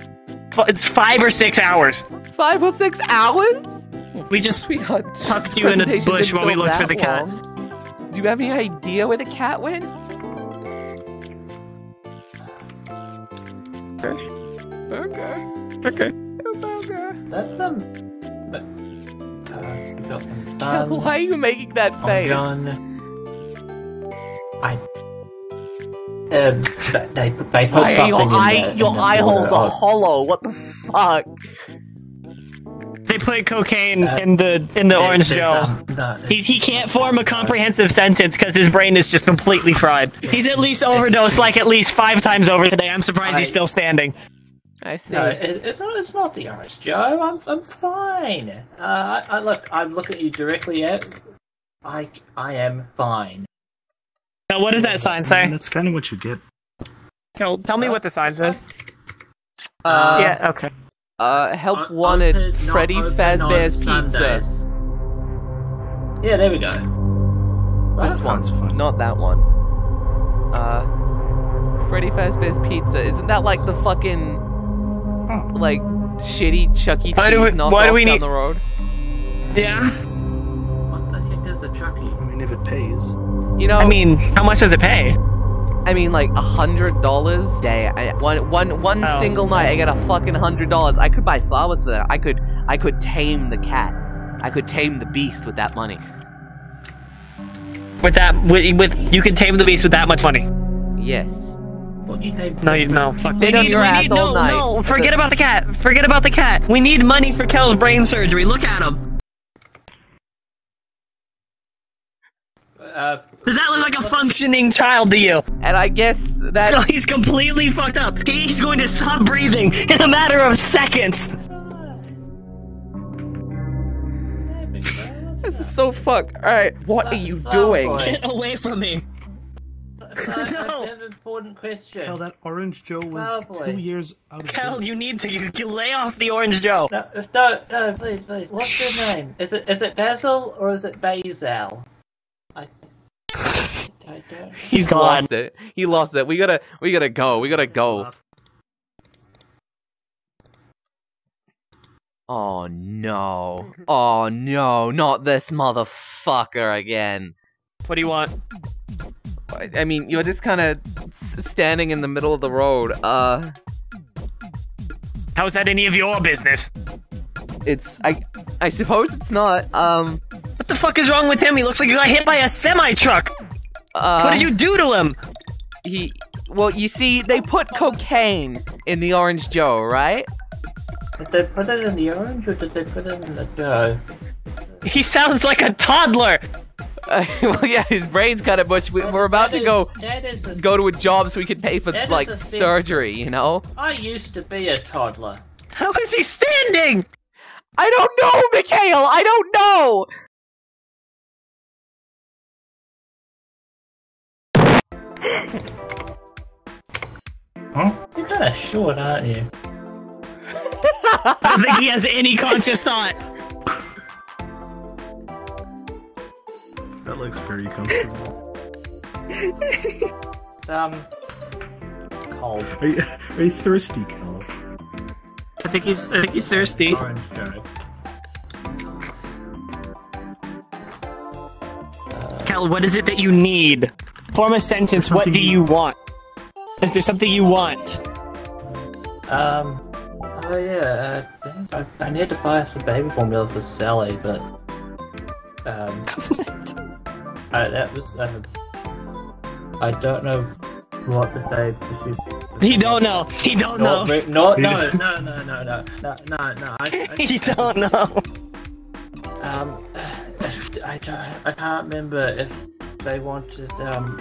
S1: f- it's five or six hours.
S4: Five or six hours?
S1: We just
S4: We
S1: tucked you in a bush while we looked for the cat.
S4: long. Do you have any idea where the cat went? Burger.
S1: Okay.
S4: Burger.
S8: Is that some. But. Uh, we got some.
S4: Why are you making that face?
S8: Onion. I. Um, th- they they put
S4: Why
S8: something
S4: your
S8: in
S4: eye,
S8: the, in
S4: your
S8: the
S4: eye holes are hollow. What the fuck?
S1: They put cocaine in the in the
S8: There-
S1: orange
S8: there's,
S1: Joe.
S8: um, no,
S1: He, he can't form a comprehensive sentence because his brain is just completely fried. He's at least overdosed like at least five times over today. I'm surprised he's still standing.
S4: I see.
S8: No, it, it's not. It's not the orange, Joe. I'm. I'm fine. Uh, I, I look. I'm looking at you directly. At. I. I am fine.
S1: Now, what does that sign say?
S10: That's kind of what you get.
S1: Tell, tell me what the sign says.
S4: Uh,
S1: yeah, okay.
S4: Uh, help
S8: O-
S4: wanted.
S8: open-
S4: Freddy Fazbear's
S8: on
S4: Pizza.
S8: Yeah, there we go. Well,
S4: This
S8: that
S4: one,
S8: fun.
S4: not that one. Uh, Freddy Fazbear's Pizza. Isn't that like the fucking like shitty Chuck E. Cheese
S1: Why do we- why do we
S4: down
S1: need-
S4: the road?
S1: Yeah.
S8: What the heck is a Chucky?
S10: I mean, if it pays.
S4: You know,
S1: I mean, how much does it pay?
S4: I mean, like a hundred dollars day. I, one, one, one
S1: Oh.
S4: single night, I get a fucking hundred dollars. I could buy flowers for that. I could, I could tame the cat. I could tame the beast with that money.
S1: With that, with, with you can tame the beast with that much money.
S4: Yes.
S8: What?
S1: No, you, no, fuck.
S4: Sit
S1: we need,
S4: your
S1: we
S4: ass
S1: need,
S4: all
S1: no,
S4: night.
S1: no, forget about the cat. Forget about the cat. We need money for Kel's brain surgery. Look at him.
S8: uh,
S1: Does that look like a functioning child to you?
S4: And I guess that
S1: No, he's completely fucked up. He's going to stop breathing in a matter of seconds.
S4: this is so fuck. All right, what are you doing?
S1: Get away from me.
S8: I
S1: No.
S8: have an important question.
S12: Cal, that Orange Joe was
S8: Oh, boy.
S12: two years out of
S1: Cal, you need to you, you lay off the orange Joe.
S8: No, no, no, please, please. What's your name? Is it is it Basil or is it Basil? I, I don't.
S1: He's
S4: He
S1: gone.
S4: lost it. He lost it. We gotta, we gotta go. We gotta go. Oh no. Oh no, not this motherfucker again.
S1: What do you want?
S4: I- I mean, you're just kind of standing in the middle of the road. Uh,
S1: How's that any of your business?
S4: it's I, I suppose it's not. Um,
S1: What the fuck is wrong with him? He looks like he got hit by a semi truck.
S4: uh,
S1: What did you do to him?
S4: He, well, you see, they put cocaine in the Orange Joe, right?
S8: Did they put it in the orange or did they put it in the dough?
S1: He sounds like a toddler.
S4: Uh, well, yeah, his brain's kind of mush. We, we're about to go
S8: is- That is a,
S4: go to a job so we can pay for like surgery. You know?
S8: I used to be a toddler.
S1: How is he standing?
S4: I don't know, Mikhail. I don't know. Huh?
S8: You're kind of short, aren't you?
S1: I don't think he has any conscious thought.
S12: That looks very comfortable.
S8: It's, um, cold.
S12: Are you, are you thirsty, Cal?
S1: I think he's I think he's thirsty.
S8: Orange Joe.
S1: Cal, what is it that you need? Form a sentence. What do you want? Is there something you want?
S8: Um, oh yeah, uh, I, I need to buy some baby formula for Sally, but um, I, that was uh, I don't know what to say. if she-
S1: He don't know. He don't
S8: No,
S1: know.
S8: wait, no, no, no, no, no, no, no, no, no. I, I,
S1: He don't know.
S8: Um, I, don't, I can't remember if they wanted um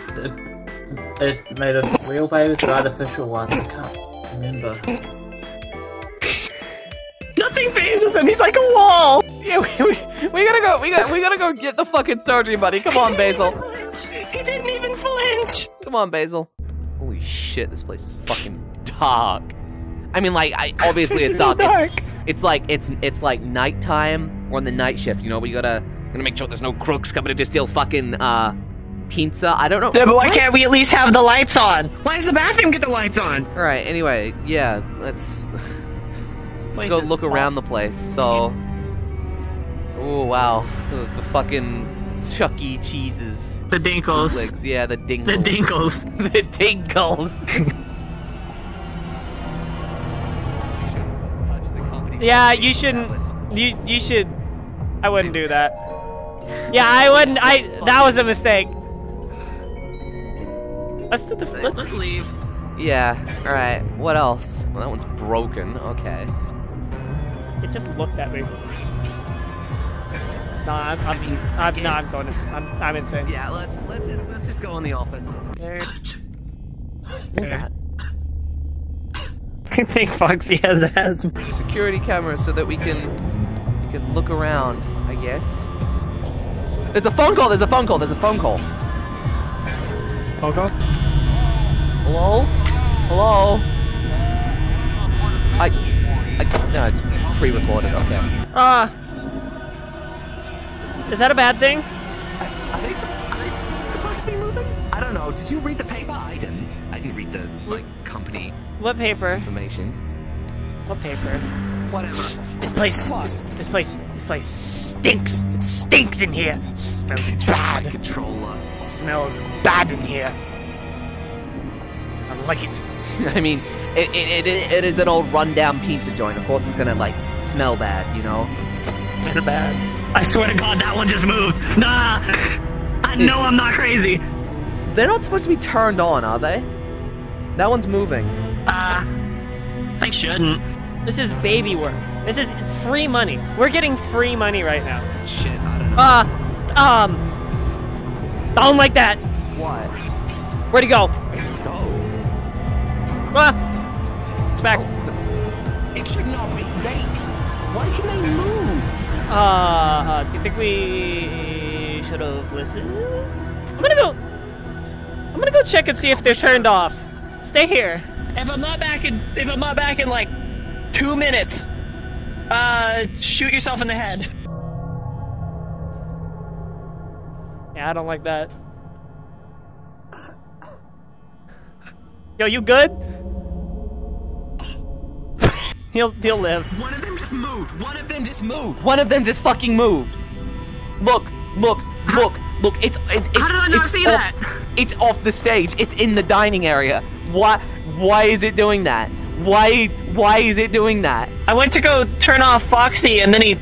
S8: it, it made of real babies or artificial ones. I can't remember.
S1: Nothing phases him. He's like a wall.
S4: Yeah, we, we, we gotta go. We got we gotta go get the fucking surgery, buddy. Come on, Basil.
S1: He didn't even flinch.
S4: Come on, Basil. Holy shit, this place is fucking dark. I mean, like, I obviously it's
S1: is so
S4: dark. It's, it's like it's it's like nighttime. We're on the night shift. You know, we gotta gotta make sure there's no crooks coming to just steal fucking uh pizza. I don't know.
S1: Yeah, but why can't we at least have the lights on? Why does the bathroom get the lights on?
S4: All right. Anyway, yeah. Let's let's go look around the place. So. Oh wow, the, the fucking Chuck E. Cheeses.
S1: The dinkles.
S4: bootlegs. Yeah, the dinkles.
S1: The dinkles.
S4: the dinkles.
S1: Yeah, you shouldn't. You you should. I wouldn't do that. Yeah, I wouldn't. I that was a mistake. Let's do the. Let's, let's leave.
S4: Yeah. All right. What else? Well, that one's broken. Okay.
S1: It just looked at me. No, I'm. I'm. I'm, no, I'm going. ins- I'm. I'm insane.
S4: Yeah. Let's let's just let's just go in the office. What's that?
S1: I think Foxy has asthma.
S4: Security camera so that we can we can look around. I guess. There's a phone call. There's a phone call. There's a phone call.
S1: Phone call?
S4: Hello. Hello. I. I no, it's pre-recorded. Okay.
S1: Ah. Is that a bad thing?
S4: Are they, are they supposed to be moving? I don't know. Did you read the paper? I didn't. I didn't read the like company
S1: What paper?
S4: information.
S1: What paper?
S4: Whatever.
S1: This place. This, this place. This place stinks. It stinks in here. It smells bad.
S4: Controller.
S1: Uh, it smells bad in here. I like it.
S4: I mean, it, it, it, it is an old rundown pizza joint. Of course, it's gonna like smell bad, you know.
S1: Of bad. I swear to God, that one just moved. Nah. I know I'm not crazy.
S4: They're not supposed to be turned on, are they? That one's moving.
S1: Uh, they shouldn't. This is baby work. This is free money. We're getting free money right now.
S4: Shit, I don't know.
S1: Uh, um, Don't like that.
S4: What?
S1: Where'd he go?
S4: Where'd he go.
S1: Ah! It's back.
S10: It should not be. They. Why can they move?
S1: Uh, do you think we should have listened? I'm gonna go. I'm gonna go check and see if they're turned off. Stay here.
S5: If I'm not back in, if I'm not back in like two minutes, uh, shoot yourself in the head.
S1: Yeah, I don't like that. Yo, you good? He'll he'll live.
S4: One of them just moved. One of them just moved. One of them just fucking moved. Look, look, look, look. It's it's it's.
S6: How did I not
S4: it's
S6: see
S4: off,
S6: that?
S4: It's off the stage. It's in the dining area. Why? Why is it doing that? Why? Why is it doing that?
S5: I went to go turn off Foxy, and then he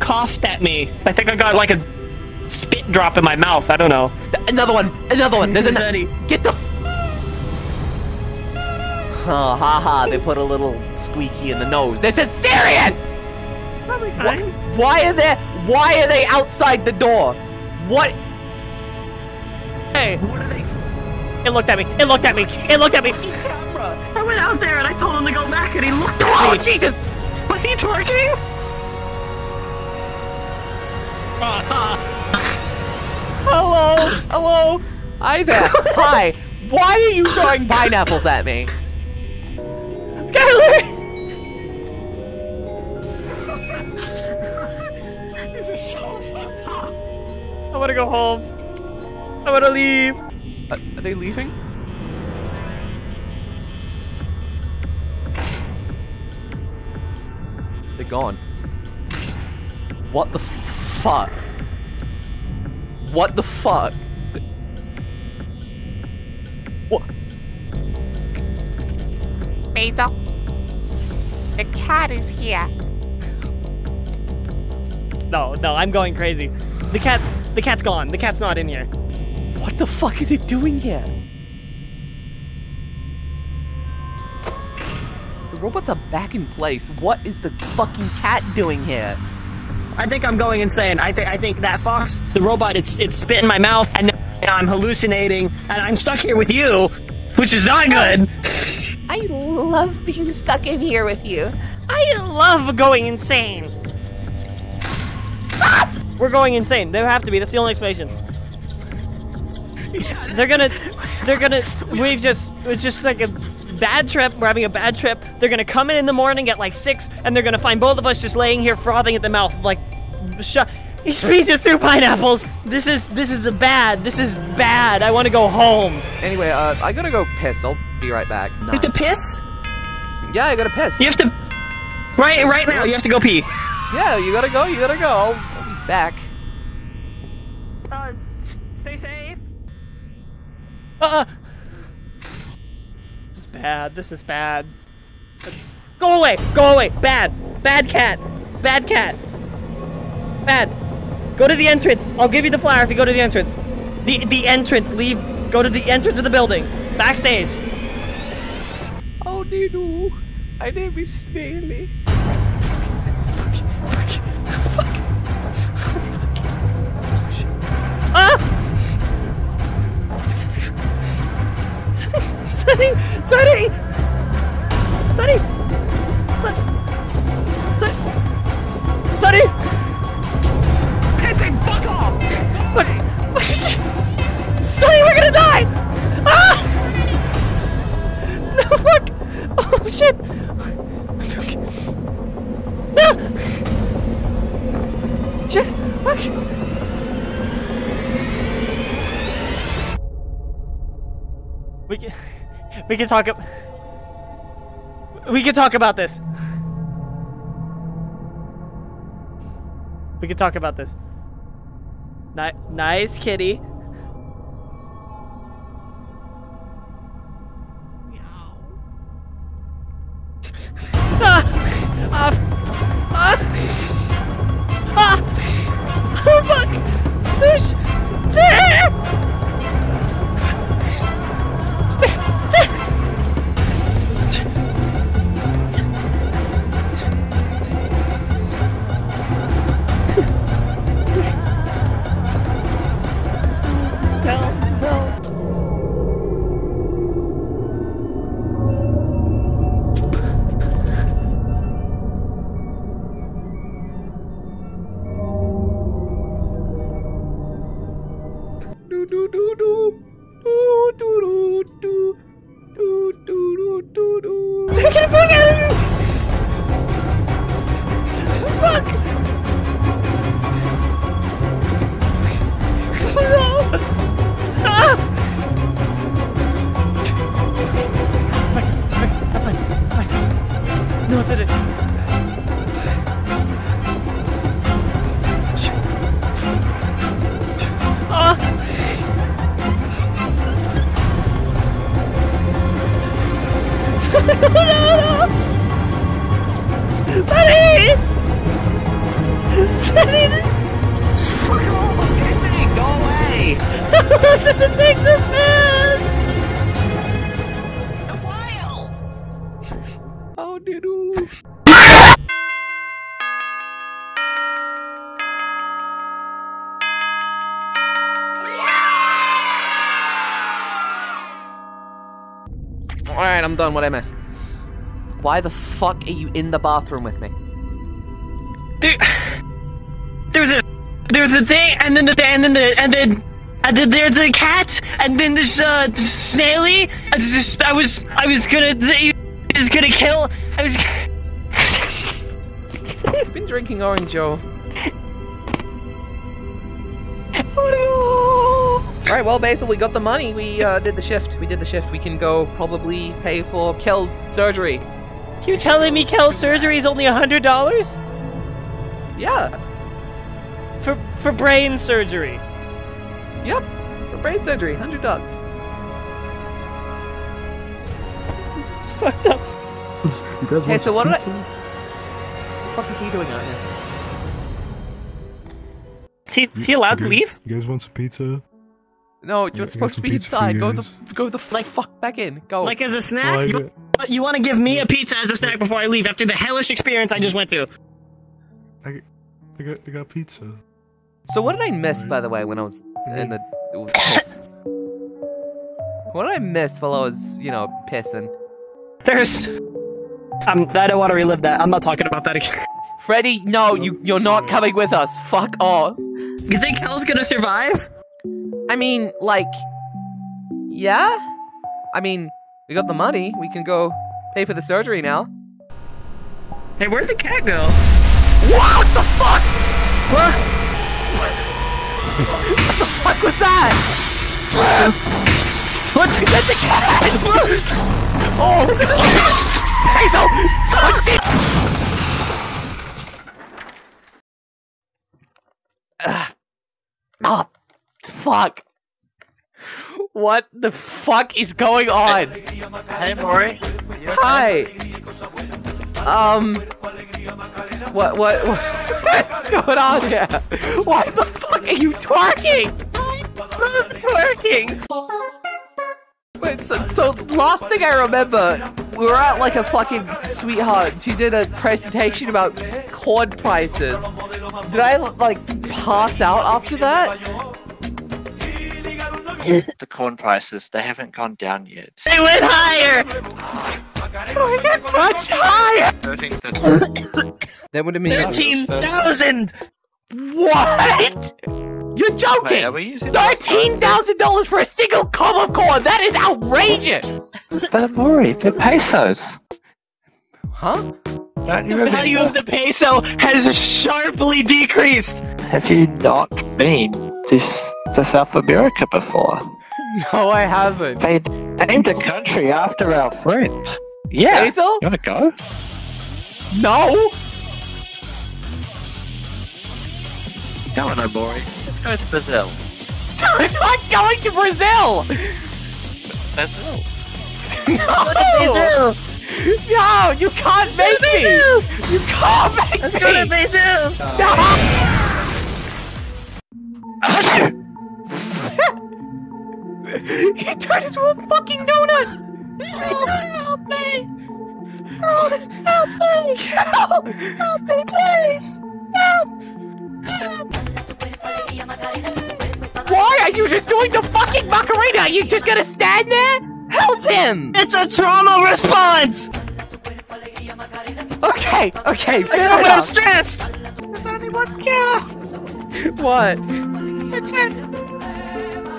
S5: coughed at me. I think I got like a spit drop in my mouth. I don't know.
S4: Another one. Another one. There's
S5: Daddy.
S4: an. Get the. f- Oh, ha ha! They put a little squeaky in the nose. This is serious.
S5: Probably
S4: Why, why are they? Why are they outside the door? What?
S1: Hey. What are they It looked at me. It looked at me. It looked at me. Camera!
S6: I went out there and I told him to go back and he looked at
S4: Oh. Jesus!
S6: Was he twerking?
S4: Hello, hello. Hi there. Hi. Why are you throwing pineapples at me?
S1: Skyler!
S6: this is so fucked up.
S1: I wanna go home. I wanna leave.
S4: Uh, are they leaving? They're gone. What the fuck? What the fuck? What?
S6: Basil, the cat is here.
S1: No, no, I'm going crazy. The cat's the cat's gone. The cat's not in here.
S4: What the fuck is it doing here? The robots are back in place. What is the fucking cat doing here?
S5: I think I'm going insane. I think I think that fox, the robot, it's it's spit in my mouth, and I'm hallucinating, and I'm stuck here with you, which is not good.
S6: I love being stuck in here with you.
S1: I love going insane. Ah! We're going insane. There have to be. That's the only explanation. They're gonna, they're gonna. We've just. It's just like a bad trip. We're having a bad trip. They're gonna come in in the morning at like six, and they're gonna find both of us just laying here frothing at the mouth, like, shut. He speeds us through pineapples. This is this is a bad. This is bad. I want to go home.
S4: Anyway, uh, I gotta go piss. I'll be right back.
S5: You have to piss.
S4: Yeah, I gotta piss.
S5: You have to. Right, right now. You have to go pee.
S4: Yeah, you gotta go. You gotta go. I'll, I'll be back.
S5: Uh, stay safe.
S1: Uh. This is bad. This is bad. Go away. Go away. Bad. Bad cat. Bad cat. Bad. Go to the entrance. I'll give you the flyer if you go to the entrance. The the entrance. Leave. Go to the entrance of the building. Backstage.
S4: Oh, Ninu. My name is Snaley.
S1: Ah! Sunny! Sunny! We can... We can talk... We can talk about this. We can talk about this. Ni nice kitty. ah! Ah! Ah! Ah! Tush!
S13: Doesn't take the piss!
S4: Oh, diddle. Alright, I'm done. What I miss? Why the fuck are you in the bathroom with me?
S1: There, there's a there's a thing, and then the and then the and then and then there's the cat, and then this uh snaily. I just I was I was gonna I was gonna kill. I was.
S4: I've been drinking orange, Joe. Alright, well, basically, we got the money. We uh, did the shift. We did the shift. We can go probably pay for Kel's surgery.
S13: You telling me Kel's surgery is only a hundred dollars?
S4: Yeah.
S13: For for brain surgery.
S4: Yep. For brain surgery, 100 bucks.
S13: Fucked up.
S12: You guys
S4: Hey,
S12: want
S4: so what
S12: some
S4: did I-
S12: pizza?
S4: What the fuck is he doing out here?
S1: Is he, is he allowed to leave?
S12: You guys want some pizza?
S4: No, you're
S12: I
S4: supposed to be inside. Go the go the like fuck back in. Go.
S1: Like as a snack?
S12: I
S1: you,
S12: got-
S1: you want to give me a pizza as a snack before I leave after the hellish experience I just went through?
S12: I, I got I got pizza.
S4: So what did I miss, by the way, when I was in the piss? What did I miss while I was, you know, pissing?
S1: There's. I'm, I don't want to relive that. I'm not talking about that again.
S4: Freddy, no, you you're not coming with us. Fuck off.
S1: You think Hell's gonna survive?
S4: I mean, like, yeah. I mean, we got the money. We can go pay for the surgery now.
S1: Hey, where'd the cat go?
S4: What the fuck?
S1: What?
S4: What the fuck was that?
S1: What?
S4: Is that the cat? oh, is it the cat? Hazel, touch it! Ah. Oh, fuck. What the fuck is going on?
S1: Hey, Maury.
S4: Hi. Um. What, what, what? What's going on here? Why the fuck are you twerking? I'm twerking. Wait, so, so last thing I remember, we were at like a fucking sweetheart. She did a presentation about corn prices. Did I like pass out after that?
S14: the corn prices, they haven't gone down yet.
S1: They went higher!
S4: Oh I get much higher.
S14: 13,
S4: That would have been
S1: 13,000!
S4: What? You're joking!
S14: are
S4: Thirteen thousand dollars for a single cob of corn. That is outrageous.
S14: But Maury, they're pesos.
S4: Huh?
S14: Don't you
S1: The value of
S14: remember?
S1: the peso has sharply decreased!
S14: Have you not been to, to South America before?
S4: No, I haven't.
S14: They named a country after our friend. Yeah.
S4: Hazel?
S14: You wanna go?
S4: No.
S14: Come on, Maury. Let's go to Brazil.
S4: I'm not going to Brazil.
S14: Brazil.
S4: No. No, you can't make me. You can't make
S1: Let's
S4: me.
S1: go to Brazil!
S4: he turned into a fucking donut.
S5: Help me! Help, help me! Help! Help me, please! Help!
S4: Why are you just doing the fucking Macarena? Are you just gonna stand there? Help him!
S1: It's a trauma response!
S4: Okay, okay, fair
S1: I'm stressed!
S5: There's only one cure!
S4: What?
S5: It's it!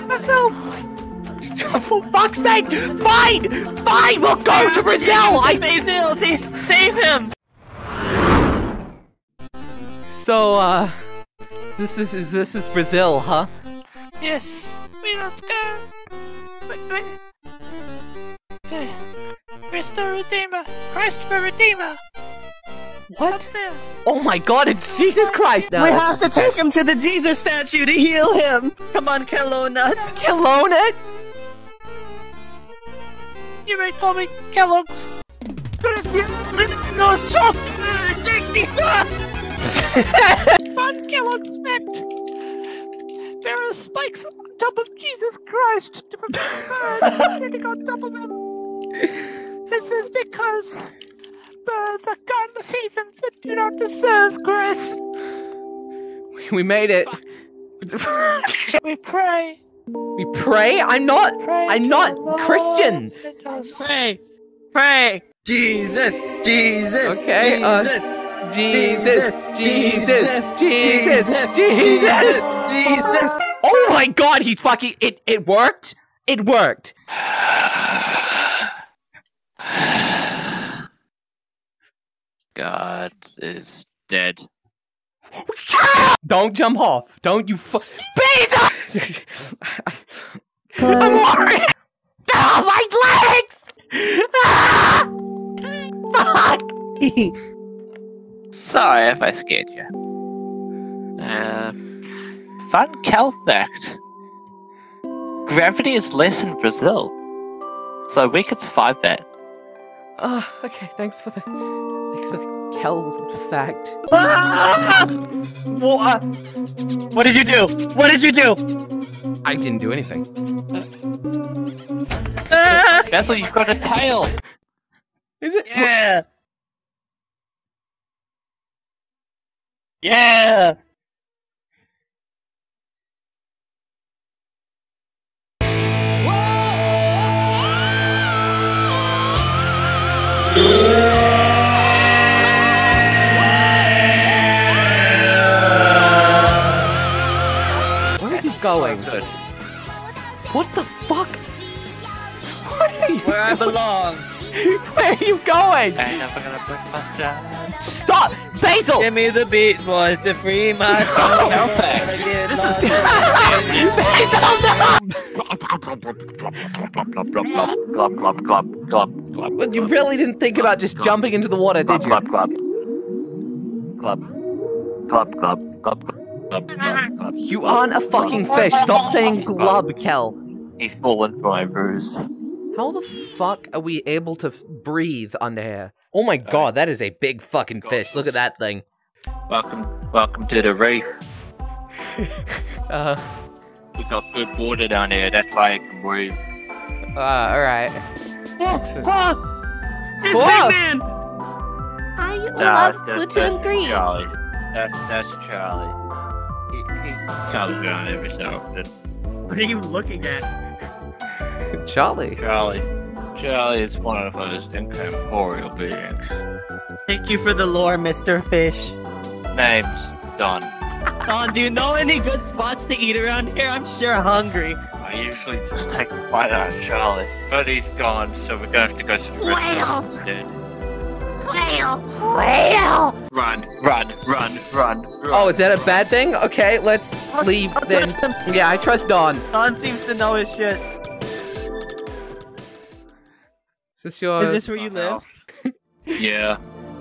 S5: Myself!
S4: For fuck's sake! Fine! Fine! We'll go to Brazil! I
S1: Basil, save him!
S4: So, uh, this is, is this is Brazil, huh?
S5: Yes, we must go! Wait, wait. Hey, Mr. Redeemer! Christ the Redeemer!
S4: What? Oh my god, it's Jesus Christ! No,
S1: we have to
S4: just okay.
S1: take him to the Jesus statue to heal him. Come on, Kelowna.
S4: Kelowna?
S5: You may call me Kellogg's. No, so 65! Fun Kellogg's fact. There are spikes on top of Jesus Christ to prevent birds sitting on top of him. This is because birds are godless heathens that do not deserve grace.
S4: We made it.
S5: We pray.
S4: We pray? I'm not. I'm not Christian.
S1: Pray, pray. Jesus, Jesus,
S4: Okay, uh,
S1: Jesus,
S4: Jesus, Jesus, Jesus, Jesus,
S1: Jesus.
S4: Oh my god, he fucking it it worked. It worked.
S14: God is dead.
S4: Don't jump off. Don't you fu- Beta! I'm worried. Oh, my legs! Ah! Fuck!
S14: Sorry if I scared you. Uh, fun Cal fact. Gravity is less in Brazil. So we could survive that.
S4: Oh, okay. Thanks for the thanks for the Kel fact. Ah! What?
S1: What did you do? What did you do?
S4: I didn't do anything.
S14: Basil, you've got a tail.
S4: Is it?
S1: Yeah. Yeah.
S4: Where going?
S14: Good.
S4: What the fuck? What are you
S1: Where I belong.
S4: Where are you going?
S14: Ain't never gonna break my stride.
S4: Stop! Basil!
S1: Give me the beat, boys, to free my soul. No. This is
S14: glub.
S4: But you really didn't think about just jumping into the water, did you?
S14: Glub, glub, glub. Glub, glub,
S4: You aren't a fucking fish. Stop saying glub, Kel.
S14: He's fallen for my bruise.
S4: How the fuck are we able to f- breathe under here? Oh my god, that is a big fucking fish. Look at that thing.
S14: Welcome, welcome to the reef.
S4: Uh,
S14: We got good water down here. That's why I can breathe.
S4: uh, alright.
S1: It's
S4: Whoa.
S1: Big Man.
S6: I
S14: Nah,
S6: love
S14: that's-
S6: Splatoon
S14: that's
S6: 3.
S14: Charlie. That's that's Charlie. He, he comes around every so often.
S1: What are you looking at?
S4: Charlie.
S14: Charlie. Charlie is one of those incorporeal beings.
S1: Thank you for the lore, Mr. Fish.
S14: Name's Don.
S1: Don, do you know any good spots to eat around here? I'm sure hungry.
S14: I usually just take a bite out of Charlie, but he's gone, so we're gonna have to go to the restaurant instead.
S6: Whale! Whale!
S14: Run, run, run, run, run.
S4: Oh, is that a bad thing? Okay, let's leave
S1: I'll
S4: then.
S1: trust.
S4: Yeah, I trust Don.
S1: Don seems to know his shit.
S4: Is this your?
S1: Is this where you live?
S14: Yeah.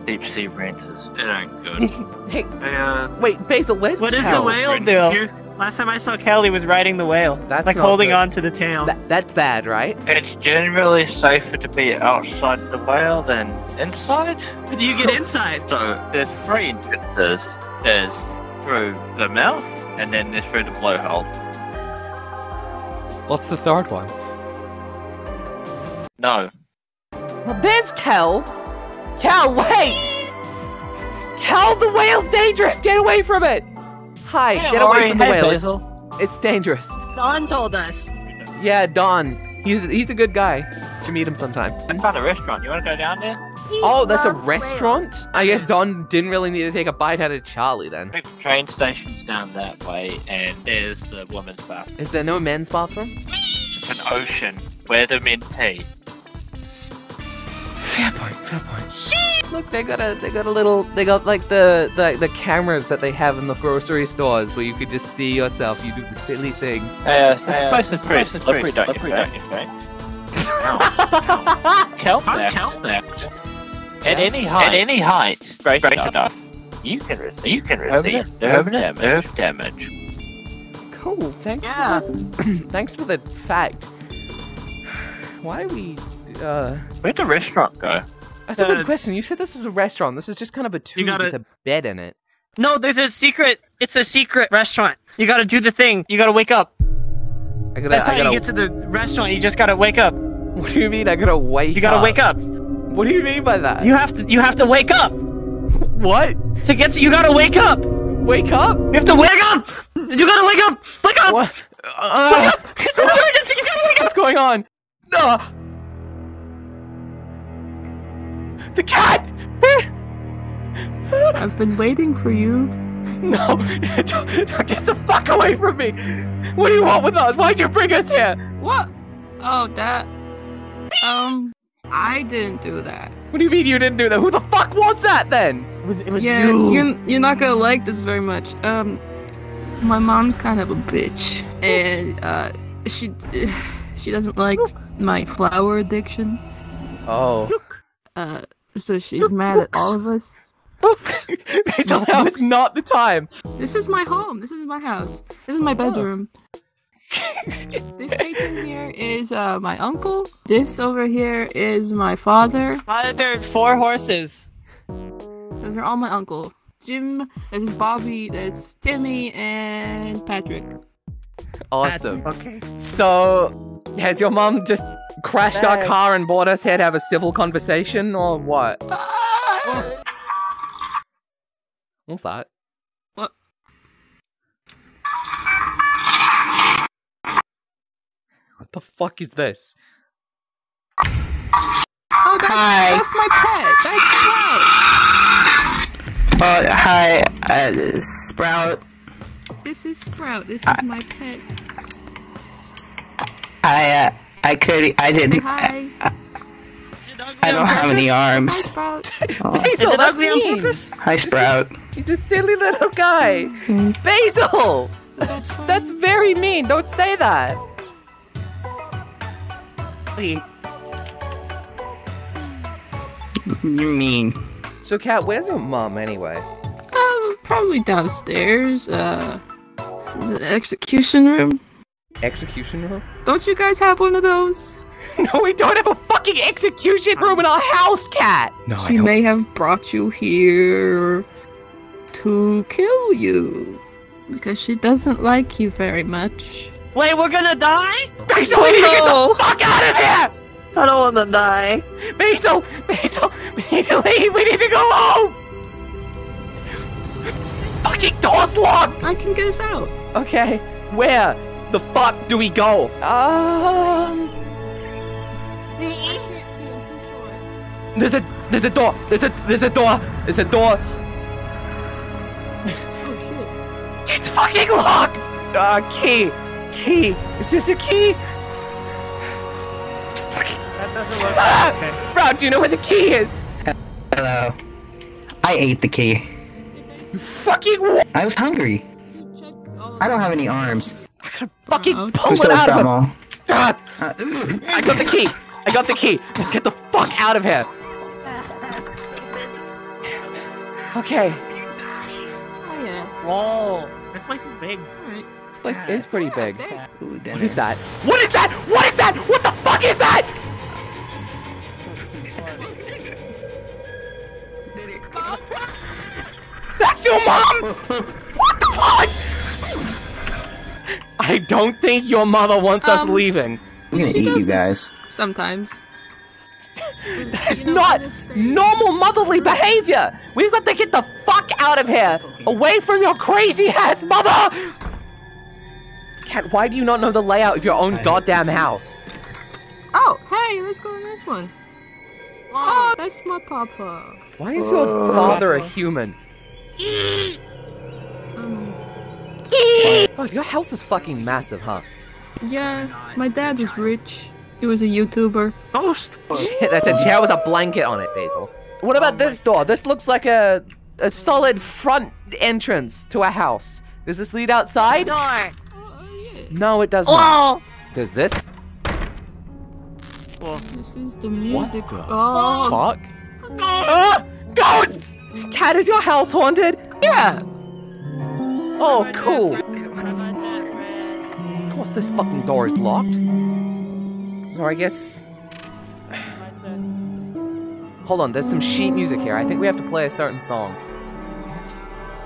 S14: Deep sea ranches. It ain't good.
S4: Hey,
S14: Hey, uh,
S4: wait, Basil, where's
S1: What does the
S4: Kel?
S1: whale
S14: friend,
S1: do?
S14: you-
S1: Last time I saw Kelly was riding the whale.
S4: That's
S1: like holding
S4: good.
S1: on to the tail.
S4: That, that's bad, right?
S14: It's generally safer to be outside the whale than inside.
S1: But you get inside?
S14: So there's three entrances. There's through the mouth, and then there's through the blowhole.
S4: What's the third one?
S14: No.
S4: Well, there's Kel. Kel, wait! Kel, the whale's dangerous. Get away from it. Hi,
S14: Hey,
S4: get away
S14: Lori.
S4: from the
S14: Hey,
S4: whale.
S14: Basil.
S4: It's, it's dangerous.
S1: Don told us.
S4: Yeah, Don. He's he's a good guy. Should meet him sometime.
S14: I found a restaurant. You want to go down there?
S4: Oh, that's a restaurant? I guess Don didn't really need to take a bite out of Charlie then.
S14: The train station's down that way, and there's the women's bathroom.
S4: Is there no men's bathroom?
S14: It's an ocean where the men pee.
S4: Fair point, fair point. Look, they got a they got a little they got like the, the the cameras that they have in the grocery stores where you could just see yourself. You do the silly thing.
S14: Uh, this place is pretty slippery, don't you think? Kel fact. At any height, at any height, great, great enough, you can receive, you can receive permanent nerve damage.
S4: Cool. Thanks.
S1: Yeah.
S4: For the, thanks for the fact. Why are we? Uh,
S14: Where'd the restaurant go?
S4: that's a
S1: Uh,
S4: good question. You said this is a restaurant. This is just kind of a tube
S1: gotta-
S4: with a bed in it.
S1: No, there's a secret. It's a secret restaurant. You gotta do the thing. You gotta wake up.
S4: I gotta.
S1: That's how
S4: I gotta
S1: you get to the restaurant. You just gotta wake up.
S4: what do you mean? I gotta wake.
S1: You gotta
S4: up?
S1: wake up.
S4: What do you mean by that?
S1: You have to. You have to wake up
S4: what?
S1: to get to. You gotta wake up.
S4: Wake up?
S1: You have to wake up. You gotta wake up. Wake up.
S4: What? Uh,
S1: It's an emergency. You gotta wake up.
S4: what's going on? Uh, the cat.
S7: I've been waiting for you.
S4: No! Don't, don't get the fuck away from me! What do you want with us? Why'd you bring us here?
S7: What? Oh, that. Um, I didn't do that.
S4: What do you mean you didn't do that? Who the fuck was that then?
S1: It was
S7: yeah,
S1: you.
S7: you're you're not gonna like this very much. Um, my mom's kind of a bitch, and uh, she she doesn't like my flower addiction.
S4: Oh. Look.
S7: Uh, so she's mad at all of us.
S4: Basil, now is not the time.
S7: This is my home. This is my house. This is my bedroom. this painting here is uh, my uncle. This over here is my father.
S1: There are four horses.
S7: Those are all my uncle. Jim, there's Bobby, there's Timmy, and Patrick.
S4: Awesome.
S1: Okay.
S4: So, has your mom just crashed our car and brought us here to have a civil conversation, or what? What's that?
S7: What?
S4: What the fuck is this?
S7: Oh, that's,
S15: Hi.
S7: that's my pet. That's Sprout.
S15: Oh, hi, uh, Sprout.
S7: This is Sprout. This is my pet.
S15: I, uh, I could, I didn't,
S7: hi.
S15: I don't have any
S7: Hi,
S15: arms.
S7: Sprout.
S15: Oh.
S4: Basil,
S1: it
S4: that's
S1: ugly on
S4: mean.
S1: purpose?
S15: Hi, Sprout.
S4: He's a silly little guy. Basil! That's that's very mean. Don't say that.
S1: Wait.
S15: You mean?
S4: So, Kat, where's your mom anyway?
S7: Probably downstairs. Uh, the execution room.
S4: Execution room?
S7: Don't you guys have one of those?
S4: No, we don't have a fucking execution room in our house, Kat. No,
S7: she may have brought you here to kill you because she doesn't like you very much.
S1: Wait, we're gonna die?
S4: Basil, we need to get the fuck out of here!
S1: I don't wanna die.
S4: Basil, Basil, we need to leave. We need to go home. Fucking door's locked.
S7: I can get us out.
S4: Okay, where the fuck do we go? Um, there's a there's a door. There's a there's a door. There's a door. Oh shit! It's fucking locked. Uh, key, key. Is this a key?
S1: That doesn't look
S4: Ah!
S1: okay.
S4: Bro, do you know where the key is?
S15: Hello. I ate the key.
S4: You fucking what?
S15: I was hungry. I don't have any arms.
S4: I can fucking pull it out of him.
S15: dumb.
S4: God,
S15: Uh,
S4: I got the key. I got the key. Let's get the fuck out of here. Okay,
S7: Oh yeah.
S1: Whoa. This place is big.
S7: Alright.
S4: place is pretty big.
S15: Ooh,
S4: What
S15: dinner.
S4: is that? What is that? What is that? What the fuck is that? That's your mom! What the fuck? I don't think your mother wants us
S7: Um,
S4: leaving.
S15: I'm gonna
S7: She
S15: eat
S7: does
S15: you guys.
S7: Sometimes.
S4: That is
S7: You know,
S4: not normal motherly behavior. We've got to get the fuck out of here, away from your crazy ass mother. Kat, why do you not know the layout of your own goddamn house?
S7: Oh, hey, let's go to this one. Oh, that's my papa.
S4: Why is your father a human? God, your house is fucking massive, huh?
S7: yeah, my dad was rich. He was a YouTuber.
S1: Ghost.
S4: Shit, that's a chair with a blanket on it, Basil. What about this door? This looks like a a solid front entrance to a house. Does this lead outside?
S1: Door.
S7: Oh.
S4: No, it does not.
S1: Oh.
S4: Does this?
S7: This is the music.
S4: the
S7: oh,
S4: Fuck. Ah! Ghosts! Kat, is your house haunted?
S7: Yeah.
S4: Oh, cool. Of course, this fucking door is locked. So I guess. Hold on, there's some sheet music here. I think we have to play a certain song.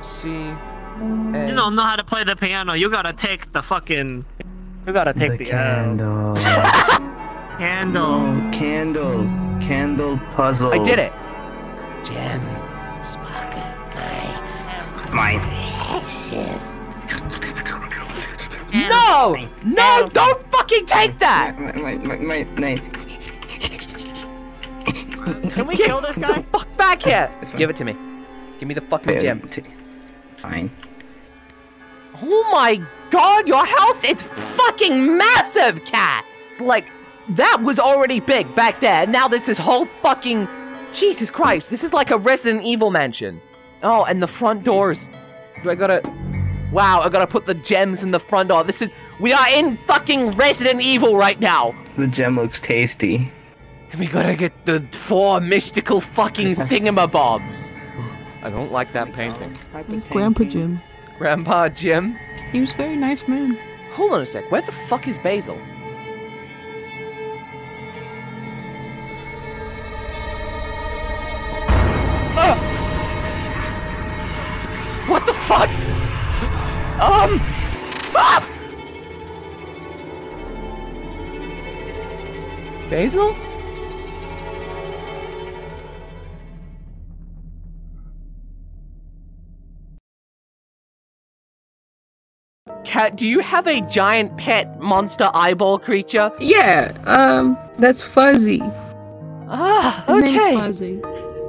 S4: C.
S1: You don't know how to play the piano. You gotta take the fucking. You gotta take the,
S15: candle.
S1: uh, candle.
S15: Oh, candle. Candle puzzle.
S4: I did it.
S15: Gem. My
S4: No! No! Don't fucking take that!
S15: My, my, my, my, my.
S1: Can we
S4: Get
S1: kill this
S4: the
S1: guy?
S4: fuck back here! Give it to me. Give me the fucking gem.
S15: Fine.
S4: Oh my god, your house is fucking massive, Kat! Like, that was already big back there. Now this is whole fucking. Jesus Christ, this is like a Resident Evil mansion. Oh, and the front doors. Do I gotta. Wow, I gotta put the gems in the front door. This is. We are in fucking Resident Evil right now.
S15: The gem looks tasty.
S4: And we gotta get the four mystical fucking thingamabobs. I don't like that painting.
S7: It's Grandpa Jim.
S4: Grandpa Jim?
S7: He was a very nice man.
S4: Hold on a sec, where the fuck is Basil? Ugh! What the fuck? Um. Ah! Basil? Kat, do you have a giant pet monster eyeball creature?
S7: Yeah, um, that's Fuzzy.
S4: Ah,
S7: His name's
S4: okay.
S7: Fuzzy.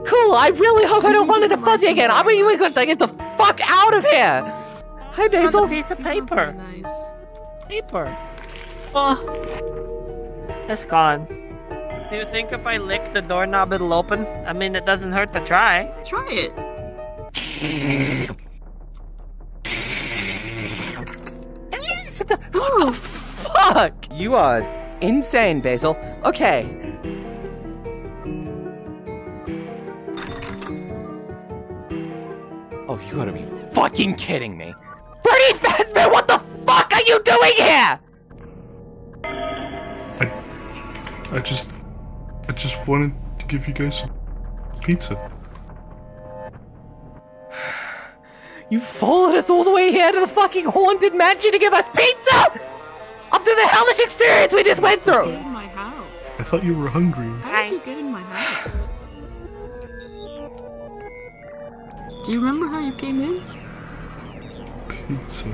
S4: Cool. I really hope I don't run into Fuzzy again. I mean, we gotta get the fuck out of here. Hi,
S1: There's
S4: Basil.
S1: a piece of paper.
S7: Nice.
S1: Paper. Oh. It's gone. Do you think if I lick the doorknob it'll open? I mean, it doesn't hurt to try.
S7: Try it.
S4: What the fuck? You are insane, Basil. Okay. Oh, you gotta be fucking kidding me. Freddy Fazbear, what the fuck are you doing here?
S12: I I just, I just wanted to give you guys some pizza.
S4: You followed us all the way here to the fucking haunted mansion to give us pizza? After the hellish experience we just went
S7: Get
S4: through!
S7: in my house.
S12: I thought you were hungry.
S7: How did you get in my house? Do you remember how you came in?
S12: Pizza.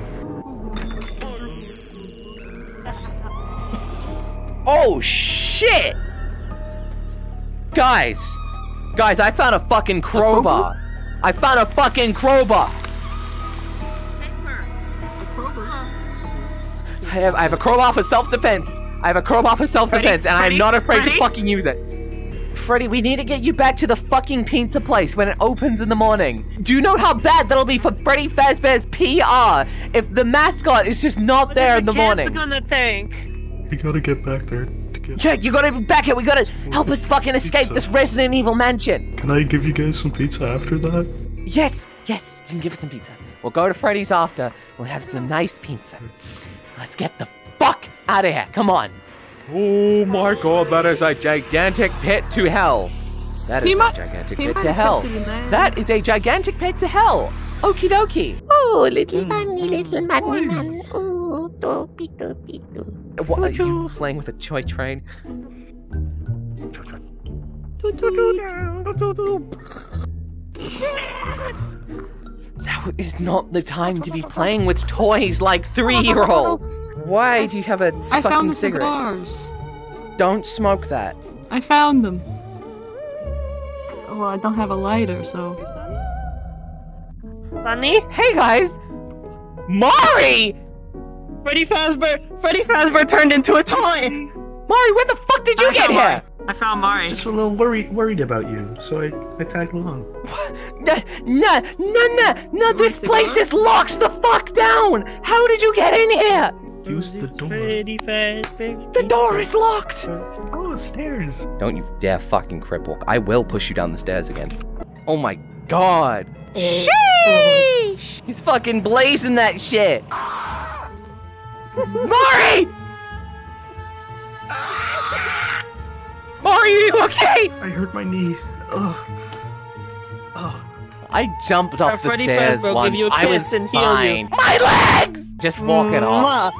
S4: Oh shit! Guys, guys, I found a fucking crowbar. I found a fucking crowbar. I have, I have a crowbar for self-defense. I have a crowbar for self-defense, and I'm not afraid
S1: Freddy?
S4: to fucking use it. Freddy, we need to get you back to the fucking pizza place when it opens in the morning. Do you know how bad that'll be for Freddy Fazbear's PR if the mascot is just not there in the morning?
S1: gonna think?
S12: We gotta get back there to get.
S4: Yeah, you gotta be back here. We gotta help us fucking escape this Resident Evil mansion.
S12: Can I give you guys some pizza after that?
S4: Yes, yes, you can give us some pizza. We'll go to Freddy's after. We'll have some nice pizza. Let's get the fuck out of here. Come on. Oh my god, that is a gigantic pit to hell. That
S7: He
S4: is a gigantic pit to hell.
S7: put it in there.
S4: That is a gigantic pit to hell. Okie dokie. Oh, little mm,
S6: Bunny, mm, little bunny mm. man. Ooh, doopy doopy doo.
S4: What are you playing with a toy train? That is not the time to be playing with toys like three-year-olds. Why do you have a
S7: I
S4: fucking
S7: found the
S4: cigarette?
S7: cigars.
S4: Don't smoke that.
S7: I found them. Well, I don't have a lighter, so.
S1: Sunny?
S4: Hey guys, Mari!
S1: Freddy Fazbear! Freddy Fazbear turned into a toy!
S4: Mari, where the fuck did you
S1: I
S4: get
S1: found
S4: here?
S1: Mari. I found Mari.
S10: I just a little worried worried about you, so I, I tagged along.
S4: No, no, no, no, no, this place is locked the fuck down! How did you get in here?
S12: Use the door.
S1: Freddy Fazbear.
S4: The door is locked!
S12: Oh, the stairs.
S4: Don't you dare fucking crip walk. I will push you down the stairs again. Oh my god. Sheesh! He's fucking blazing that shit. Mari! Mari, are you okay?
S12: I hurt my knee. Ugh.
S4: I jumped off the
S1: Freddy
S4: stairs
S1: Fazbear will
S4: once.
S1: give you a
S4: I was
S1: and heal you.
S4: fine. My legs! Just walk it off.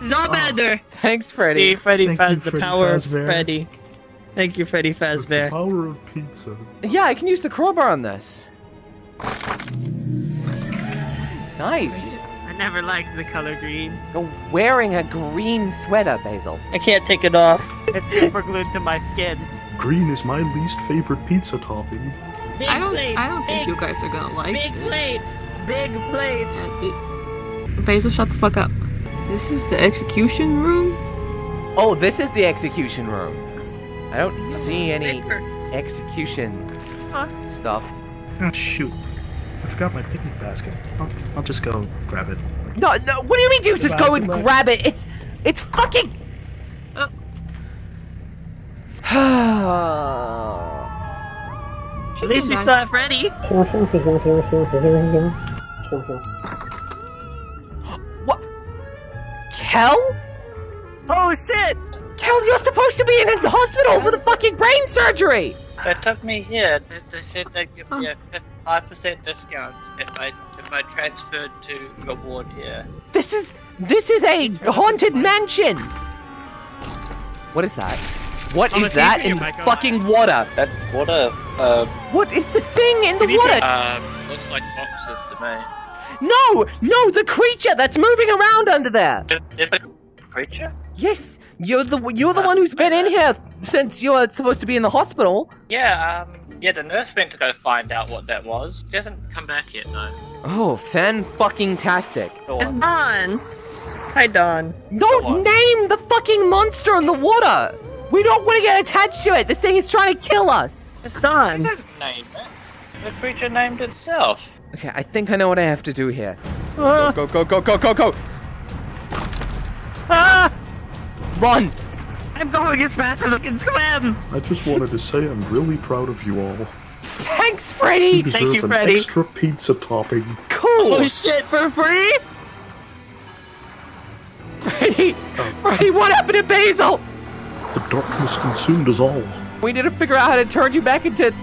S1: Zombender.
S4: Thanks, Freddy.
S1: Hey, Freddy
S12: Thank
S1: Faz,
S12: you,
S1: the
S12: Freddy
S1: power of Freddy. Thank you, Freddy
S12: The
S1: Fazbear.
S12: power of pizza.
S4: Yeah, I can use the crowbar on this. Nice.
S1: I never liked the color green.
S4: You're wearing a green sweater, Basil.
S1: I can't take it off.
S5: It's super glued to my skin.
S12: Green is my least favorite pizza topping.
S1: Big
S7: I don't.
S1: plate.
S7: I don't think
S1: big,
S7: you guys are gonna like
S1: Big
S7: this.
S1: plate. Big plate.
S7: Uh, it- Basil, shut the fuck up. This is the execution room.
S4: Oh, this is the execution room. I don't see any
S1: Paper.
S4: execution stuff.
S12: Oh, shoot. I forgot my picnic basket. I'll, I'll just go grab it.
S4: No, no. What do you mean? You just go and grab it? It's, it's fucking.
S1: At least we still have Freddy.
S4: what? Kel?
S5: Oh shit!
S4: Kel, you're supposed to be in a hospital with a fucking brain surgery.
S14: They took me here. They, they said they'd give me a five percent discount if I if I transferred to the ward here.
S4: This is, this is a haunted mansion. What is that? What
S14: I'm
S4: is that in
S14: my God.
S4: fucking water?
S14: That's water. Uh,
S4: What is the thing in the water?
S14: um, looks like boxes to me.
S4: No, no, the creature that's moving around under there.
S14: Is it a creature?
S4: Yes, you're the you're the one who's been in here since you're supposed to be in the hospital.
S14: Yeah. Um. Yeah. The nurse went to go find out what that was. She hasn't come back yet though.
S4: Oh, fan fucking tastic.
S1: It's Don. Hi, Don.
S4: Don't name the fucking monster in the water. We don't want to get attached to it. This thing is trying to kill us.
S1: It's Don.
S14: Name it. The creature named itself.
S4: Okay, I think I know what I have to do here.
S1: Uh,
S4: Go, go, go, go, go, go.
S1: ah!
S4: Run.
S1: I'm going as fast as I can swim.
S12: I just wanted to say I'm really proud of you all.
S4: Thanks,
S12: You
S4: Freddy.
S12: deserve
S1: Thank you,
S12: an
S1: Freddy.
S12: extra pizza topping.
S4: Cool.
S1: Oh shit, for free?
S4: Freddy. Oh. Freddy, what happened to Basil?
S12: The darkness consumed us all.
S4: We need to figure out how to turn you back into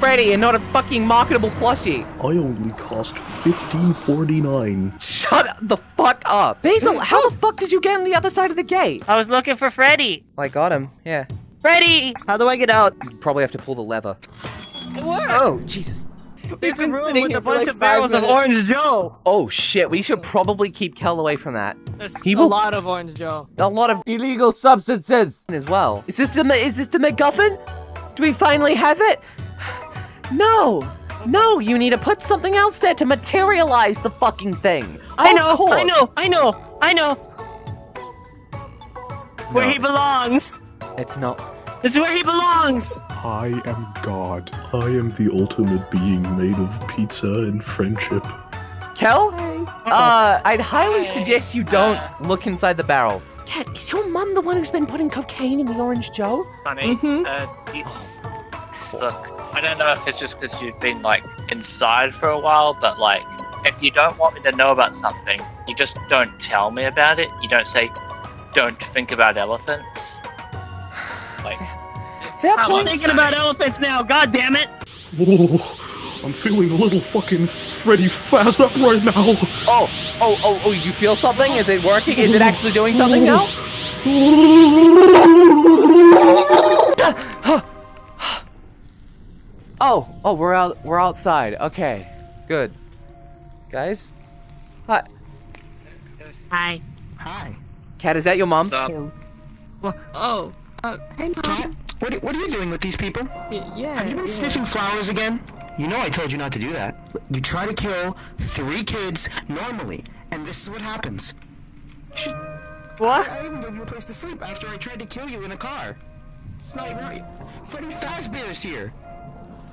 S4: Freddy and not a fucking marketable plushie.
S12: I only cost fifteen forty nine.
S4: Shut the fuck up. Basil, how the fuck did you get on the other side of the gate?
S5: I was looking for Freddy.
S4: I got him, yeah.
S1: Freddy! How do I get out?
S4: You probably have to pull the lever.
S1: What?
S4: Oh, Jesus.
S1: There's a room with a bunch
S5: like
S1: of
S5: five
S1: barrels of. Orange Joe.
S4: Oh shit, we should probably keep Kel away from that.
S5: There's
S4: He
S5: a lot of Orange Joe.
S4: A lot of illegal substances as well. Is this the is this the MacGuffin? Do we finally have it? No, no. You need to put something else there to materialize the fucking thing.
S1: I
S4: Of
S1: know, I know, I know, I know. Where he belongs.
S4: It's not.
S1: It's where he belongs.
S12: I am God. I am the ultimate being made of pizza and friendship.
S4: Kel? Uh, I'd highly suggest you don't look inside the barrels. Kat, is your mum the one who's been putting cocaine in the Orange Joe?
S14: Honey, uh, you, look, I don't know if it's just because you've been like inside for a while, but like, if you don't want me to know about something, you just don't tell me about it. You don't say, "Don't think about elephants." Like,
S4: Fair
S14: Come
S1: I'm
S14: on,
S1: thinking about elephants now. God damn it.
S12: Oh, I'm feeling a little fucking Freddy fast up right now.
S4: Oh, oh, oh, oh, you feel something? Is it working? Is it actually doing something now? Oh, oh, we're out. We're outside. Okay, good. Guys, hi.
S1: Hi.
S15: Hi.
S4: Kat, is that your mom?
S14: what's up?
S7: Oh. Uh, hey, mom.
S15: Kat, what, what are you doing with these people?
S7: Y- yeah.
S15: Have you been
S7: yeah.
S15: sniffing flowers again? You know I told you not to do that. You try to kill three kids normally, and this is what happens.
S1: What?
S15: I even gave you a place to sleep after I tried to kill you in a car. It's not even right. Freddy Fazbear is here.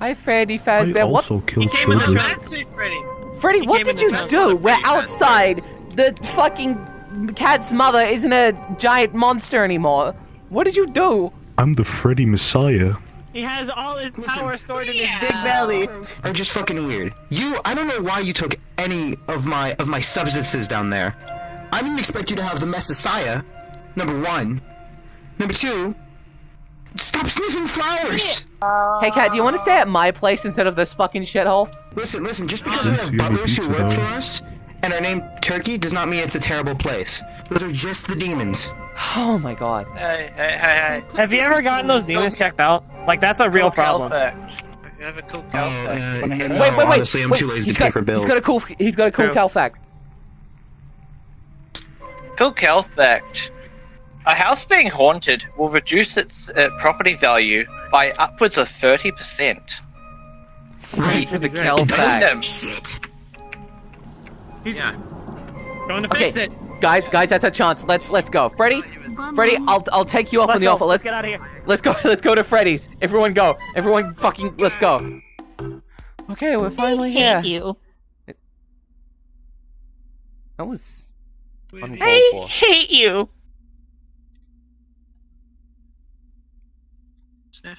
S4: Hi, Freddy Fazbear. What,
S12: killed
S14: Freddy.
S4: Freddy?
S1: He
S4: What did you do? We're outside the fucking Kat's mother isn't a giant monster anymore. What did you do?
S12: I'm the Freddy Messiah.
S16: He has all his power stored in his big belly.
S15: I'm just fucking weird. You, I don't know why you took any of my of my substances down there. I didn't expect you to have the Messiah. Number one. Number two. Stop sniffing flowers.
S4: Hey, Kat, do you want to stay at my place instead of this fucking shithole?
S15: Listen, listen. Just because we
S12: didn't
S15: have butlers who work for us and are named Turkey does not mean it's a terrible place. Those are just the demons.
S4: Oh my god.
S14: Hey, hey, hey, hey.
S1: Have you ever gotten those demons checked out? Like that's a real
S14: Cool
S1: problem.
S14: Calfax. You have a cool Calfax. Wanna
S15: uh,
S14: that?
S4: Wait, wait, wait.
S15: honestly, I'm
S4: wait,
S15: too lazy
S4: he's
S15: to pay for bills.
S4: He's got a cool. He's got a cool
S1: True.
S4: Kel fact.
S14: Cool Kel fact. A house being haunted will reduce its uh, property value by upwards of 30%.
S4: Right. The Cal
S14: Wisdom.
S4: fact.
S14: Yeah.
S16: Going to
S4: Okay,
S16: fix it.
S4: guys, guys, that's a chance. Let's let's go, Freddy. Freddy, I'll I'll take you up on
S1: Let's
S4: the
S1: go.
S4: offer.
S1: Let's
S4: Let's
S1: get out of here.
S4: let's go. Let's go to Freddy's. Everyone go. Everyone fucking let's go. Okay, we're finally here.
S1: you.
S4: That was uncalled
S1: I
S4: for.
S1: hate you.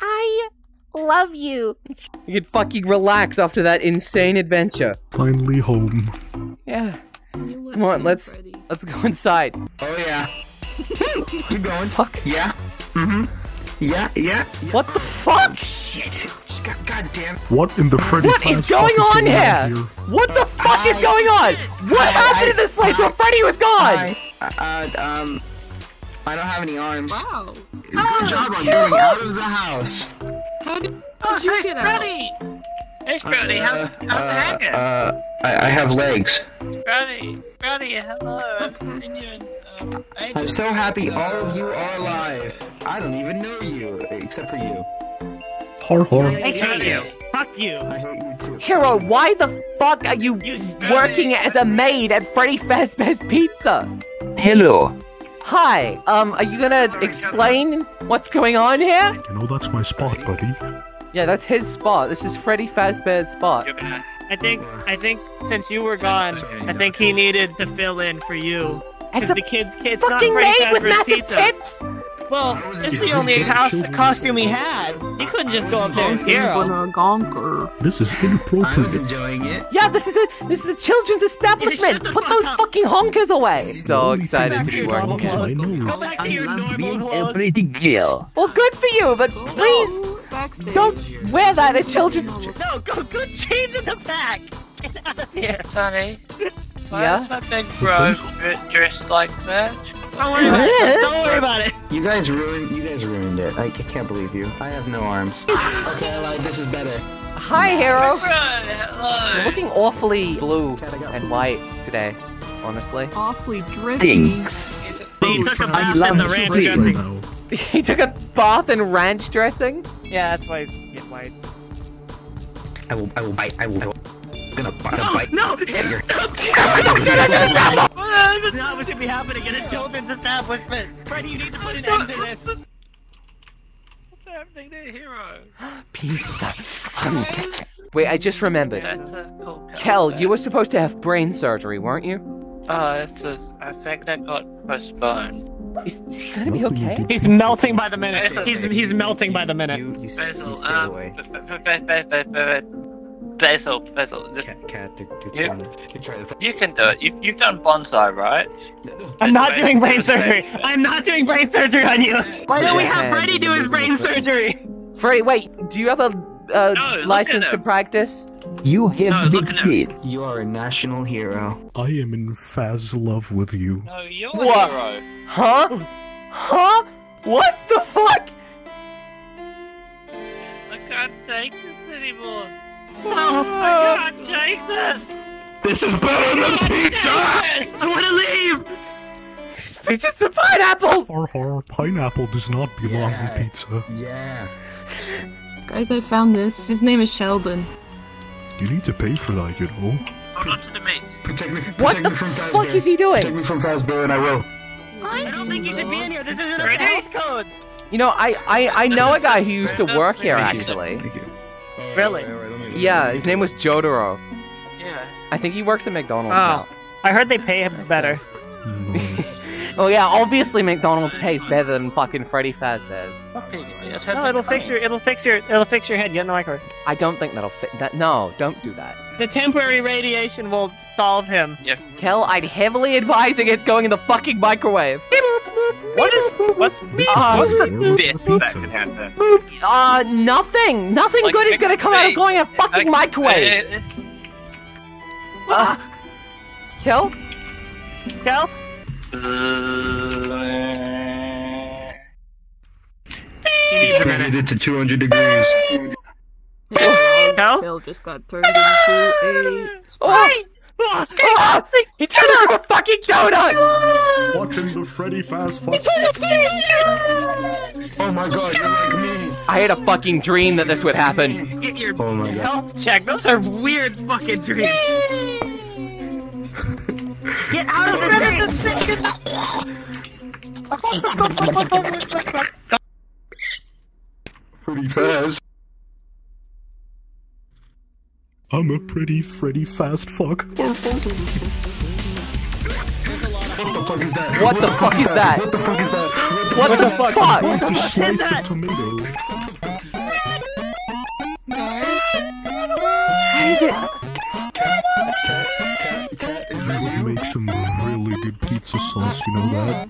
S17: I love you.
S4: You can fucking relax after that insane adventure.
S12: Finally home.
S4: Yeah. Come on, let's let's go inside.
S15: Oh yeah. Keep going.
S4: Fuck.
S15: Yeah. Mm-hmm. Yeah, yeah.
S4: What the fuck?
S15: Shit. God, God damn.
S12: What in the Freddy
S4: What is going on here? What the fuck is going on? What happened to this place where Freddy was gone?
S15: Uh, um, I don't have any arms.
S7: Wow.
S15: Good job on getting out of the house.
S7: How did,
S14: Oh,
S7: how'd you
S14: hey,
S7: get out?
S14: Brody! Hey, Brody, how's, how's it hanging?
S15: Uh, I, I have legs.
S14: Brody, Brody, hello. I haven't seen you in um, ages.
S15: I'm so happy all of you are alive. I don't even know you, except for you.
S12: Har har.
S1: I hate you. Fuck you.
S15: I hate you too.
S4: Hero, why the fuck are you
S1: You
S4: working as a maid at Freddy Fazbear's Pizza?
S10: Hello.
S4: Hi, um, are you gonna explain what's going on here?
S12: You know that's my spot, buddy.
S4: Yeah, that's his spot. This is Freddy Fazbear's spot.
S1: I think I think since you were gone, I think he needed to fill in for you.
S4: As
S1: Because
S4: a
S1: the kids, kids not
S4: fucking
S1: Freddy
S4: maid with
S1: Fazbear's
S4: massive
S1: Pizza.
S4: tits?
S1: Well, it's the only house costume he had. He couldn't just go up there as hero.
S7: a gonker.
S12: This is inappropriate.
S15: I was
S12: inappropriate.
S15: enjoying it.
S4: Yeah, this is a this is a children's establishment. Put those fucking honkers away. So excited to be
S12: you
S4: working
S12: should
S4: here.
S12: is my
S1: Go
S12: nose.
S1: back to your
S10: I love being
S1: normal
S10: a
S1: clothes.
S10: pretty girl.
S4: Well, good for you, but please
S7: Backstage.
S4: don't wear that at children's.
S1: No, go go change in the back. Get out of here.
S14: Sunny, why
S4: Yeah?
S14: is my big bro dressed like that?
S1: Don't worry about it. Don't worry about it.
S15: You guys ruined. You guys ruined it. I, I can't believe you. I have no arms. Okay, I lied. This is better.
S4: Hi, Hero.
S14: Bro.
S4: You're looking awfully blue and white today, honestly.
S7: Awfully drippy.
S10: Thanks.
S1: He took a
S10: I
S1: bath in the ranch
S10: place.
S1: dressing.
S4: He took a bath in ranch dressing.
S1: Yeah, that's why he's getting white.
S15: I will. I will bite. I will. I will. I'm gonna bite. I'm gonna bite.
S1: No!
S15: at your-
S1: This is not what should be happening in a children's establishment. Freddy, you need to put an end to this.
S14: What's happening there, hero?
S4: Pizza. Wait, I just remembered.
S14: That's a cool
S4: Kel,
S14: Calfax.
S4: you were supposed to have brain surgery, weren't you?
S14: Oh, it's a. I think that got postponed.
S4: Is, is he gonna be okay?
S1: He's melting by the minute. He's he's melting by the minute.
S15: You, you, you
S14: Basil,
S15: stay
S14: um,
S15: away.
S14: Basil, Basil, just,
S15: Kat, Kat, they're, they're
S14: You-
S15: trying to, they're to.
S14: you can do it. You've, you've done bonsai, right?
S1: I'm not doing
S14: for
S1: brain surgery.
S14: sake.
S1: I'm not doing brain surgery on you. Why don't we have Freddy do his brain surgery?
S4: Freddy, wait, do you have a uh,
S14: No,
S4: license to practice?
S10: You have
S14: No, look
S10: big
S14: at
S10: kid.
S15: You are a national hero.
S12: I am in Faz love with you.
S14: No, you're
S4: What?
S14: a hero.
S4: Huh? Huh? What the fuck?
S14: I can't take this anymore.
S1: No,
S14: I can't take this.
S12: This is better than pizza!
S1: I want to leave.
S4: Peaches and pineapples!
S12: Har har, pineapple does not belong
S15: Yeah.
S12: in pizza.
S15: Yeah.
S7: Guys, I found this. His name is Sheldon.
S12: You need to pay for that, you know.
S14: Hold on to the meat.
S15: Protect me. Protect
S4: What
S15: me
S4: the
S15: from
S4: fuck
S15: Fazbear.
S4: is he
S15: Protect
S4: doing?
S15: me from Fazbear, and I will.
S1: I don't think you should be in here. This isn't a
S14: Ready?
S1: health code.
S4: You know, I, I, I know a guy who used to work here,
S14: Thank you.
S4: actually.
S15: Thank you.
S1: Really?
S4: Yeah, his name was Jotaro.
S14: Yeah.
S4: I think he works at McDonald's
S1: Oh.
S4: now.
S1: I heard they pay him better.
S4: well, yeah, obviously McDonald's pays better than fucking Freddy Fazbear's.
S5: No, it'll fix your it'll fix your it'll fix your head. Get in the microwave.
S4: I don't think that'll fit. That no, don't do that.
S5: The temporary radiation will solve him.
S4: Kel, I'd heavily advise against going in the fucking microwave.
S14: What is what's
S4: Uh,
S14: what's the best that could happen?
S4: Uh, nothing. Nothing
S14: Like,
S4: good is gonna come out of going in a fucking
S14: like,
S4: microwave.
S14: uh,
S4: Uh, Kel?
S5: Kel?
S15: Turning it to 200 degrees.
S5: Kel?
S7: Kel just got turned into a
S4: Oh! He turned into a fucking donut!
S12: Watching the Freddy Fast Fuck.
S15: Oh my god, you're like me.
S4: I had a fucking dream that this would happen.
S5: Get your
S15: Oh my god.
S5: health check. Those are weird fucking dreams. Get out of the sink!
S15: Pretty fast.
S12: I'm a pretty Freddy Fast Fuck.
S15: What the fuck is that?
S4: What the fuck is that?
S15: What the fuck is that?
S4: What the fuck?
S12: I'm going to slice the tomato.
S4: How is it?
S12: Make some really good pizza sauce, you know that?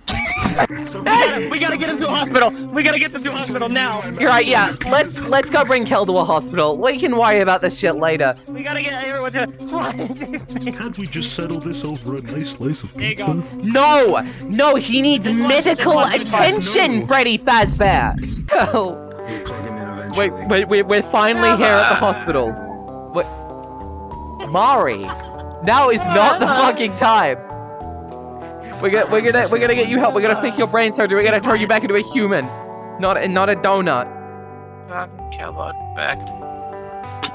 S5: Hey, we gotta get him to a hospital. We gotta get them to a hospital now.
S4: You're right, yeah. Let's let's go bring Kel to a hospital. We can worry about this shit later.
S5: We gotta get everyone to.
S12: Can't we just settle this over a nice slice of pizza?
S4: No! No, he needs medical
S5: watch it, watch it.
S4: attention, Freddy Fazbear! Oh. Wait, wait, wait, we're finally here at the hospital. What? Mari, now is not the fucking time. We're gonna, we're gonna, we're gonna get you help. We're gonna fix your brain surgery. We're gonna turn you back into a human, not, a, not a donut.
S14: Um, Kellogg back.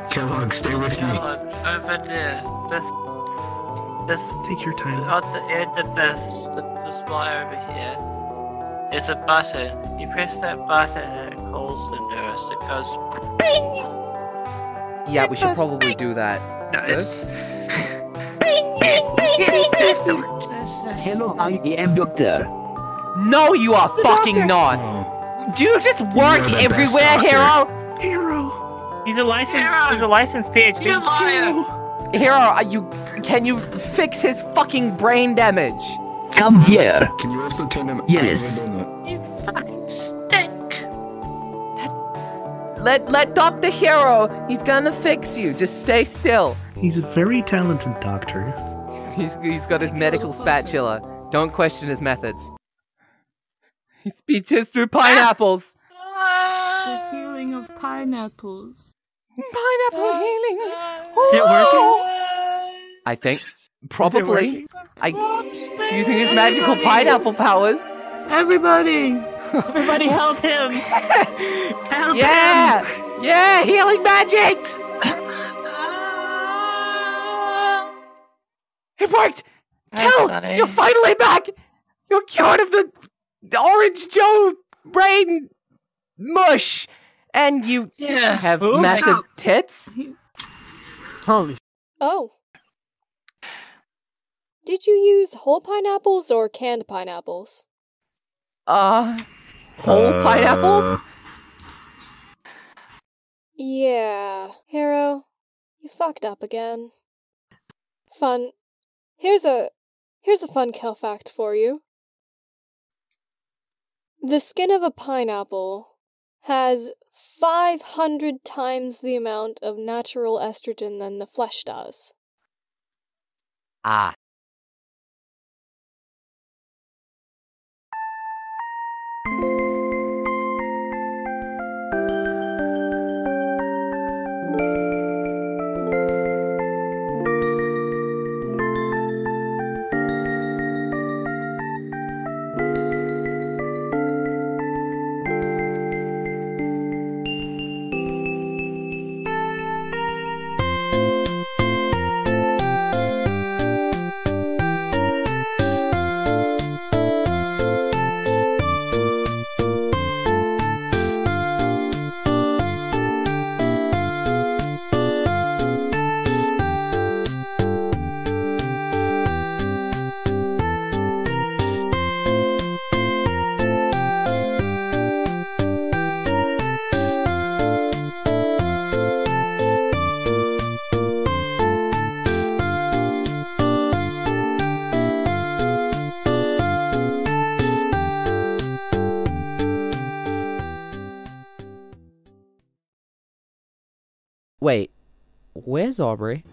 S15: Kellogg, stay with me.
S14: Kellogg, over there. This, this.
S12: Take your time.
S14: At the end of this, this wire over here, is a button. You press that button and it calls the nurse. It goes.
S4: Yeah, we should probably do that.
S14: No, it's.
S18: Hello, I am doctor.
S4: No, you are fucking not. Do you just work
S18: You're the best
S4: everywhere,
S18: Hero?
S4: Hero?
S5: He's a licensed. He's a licensed PhD.
S14: You liar!
S4: Hero, are you? Can you fix his fucking brain damage?
S18: Come here.
S15: Can you also turn them
S18: Yes.
S14: You fucking stink!
S4: Let let Doctor Hero. He's gonna fix you. Just stay still.
S12: He's a very talented doctor.
S4: He's he's got his medical spatula. Don't question his methods. He speeches through pineapples.
S7: The healing of pineapples.
S4: Pineapple healing.
S5: Is it working?
S4: I think probably. I he's using his magical pineapple powers.
S7: Everybody!
S5: Everybody help him! help
S4: Yeah,
S5: him!
S4: yeah, healing magic. It worked. Kel, you're finally back. You're cured of the, the orange Joe brain mush, and you
S14: Yeah.
S4: have
S5: Who?
S4: massive tits.
S5: Holy.
S19: Oh. Did you use whole pineapples or canned pineapples?
S4: Uh, whole
S15: Uh,
S4: pineapples.
S19: Yeah, Hero, you fucked up again. Fun. Here's a here's a fun Kel fact for you. The skin of a pineapple has 500 times the amount of natural estrogen than the flesh does.
S4: Ah. Where's Aubrey?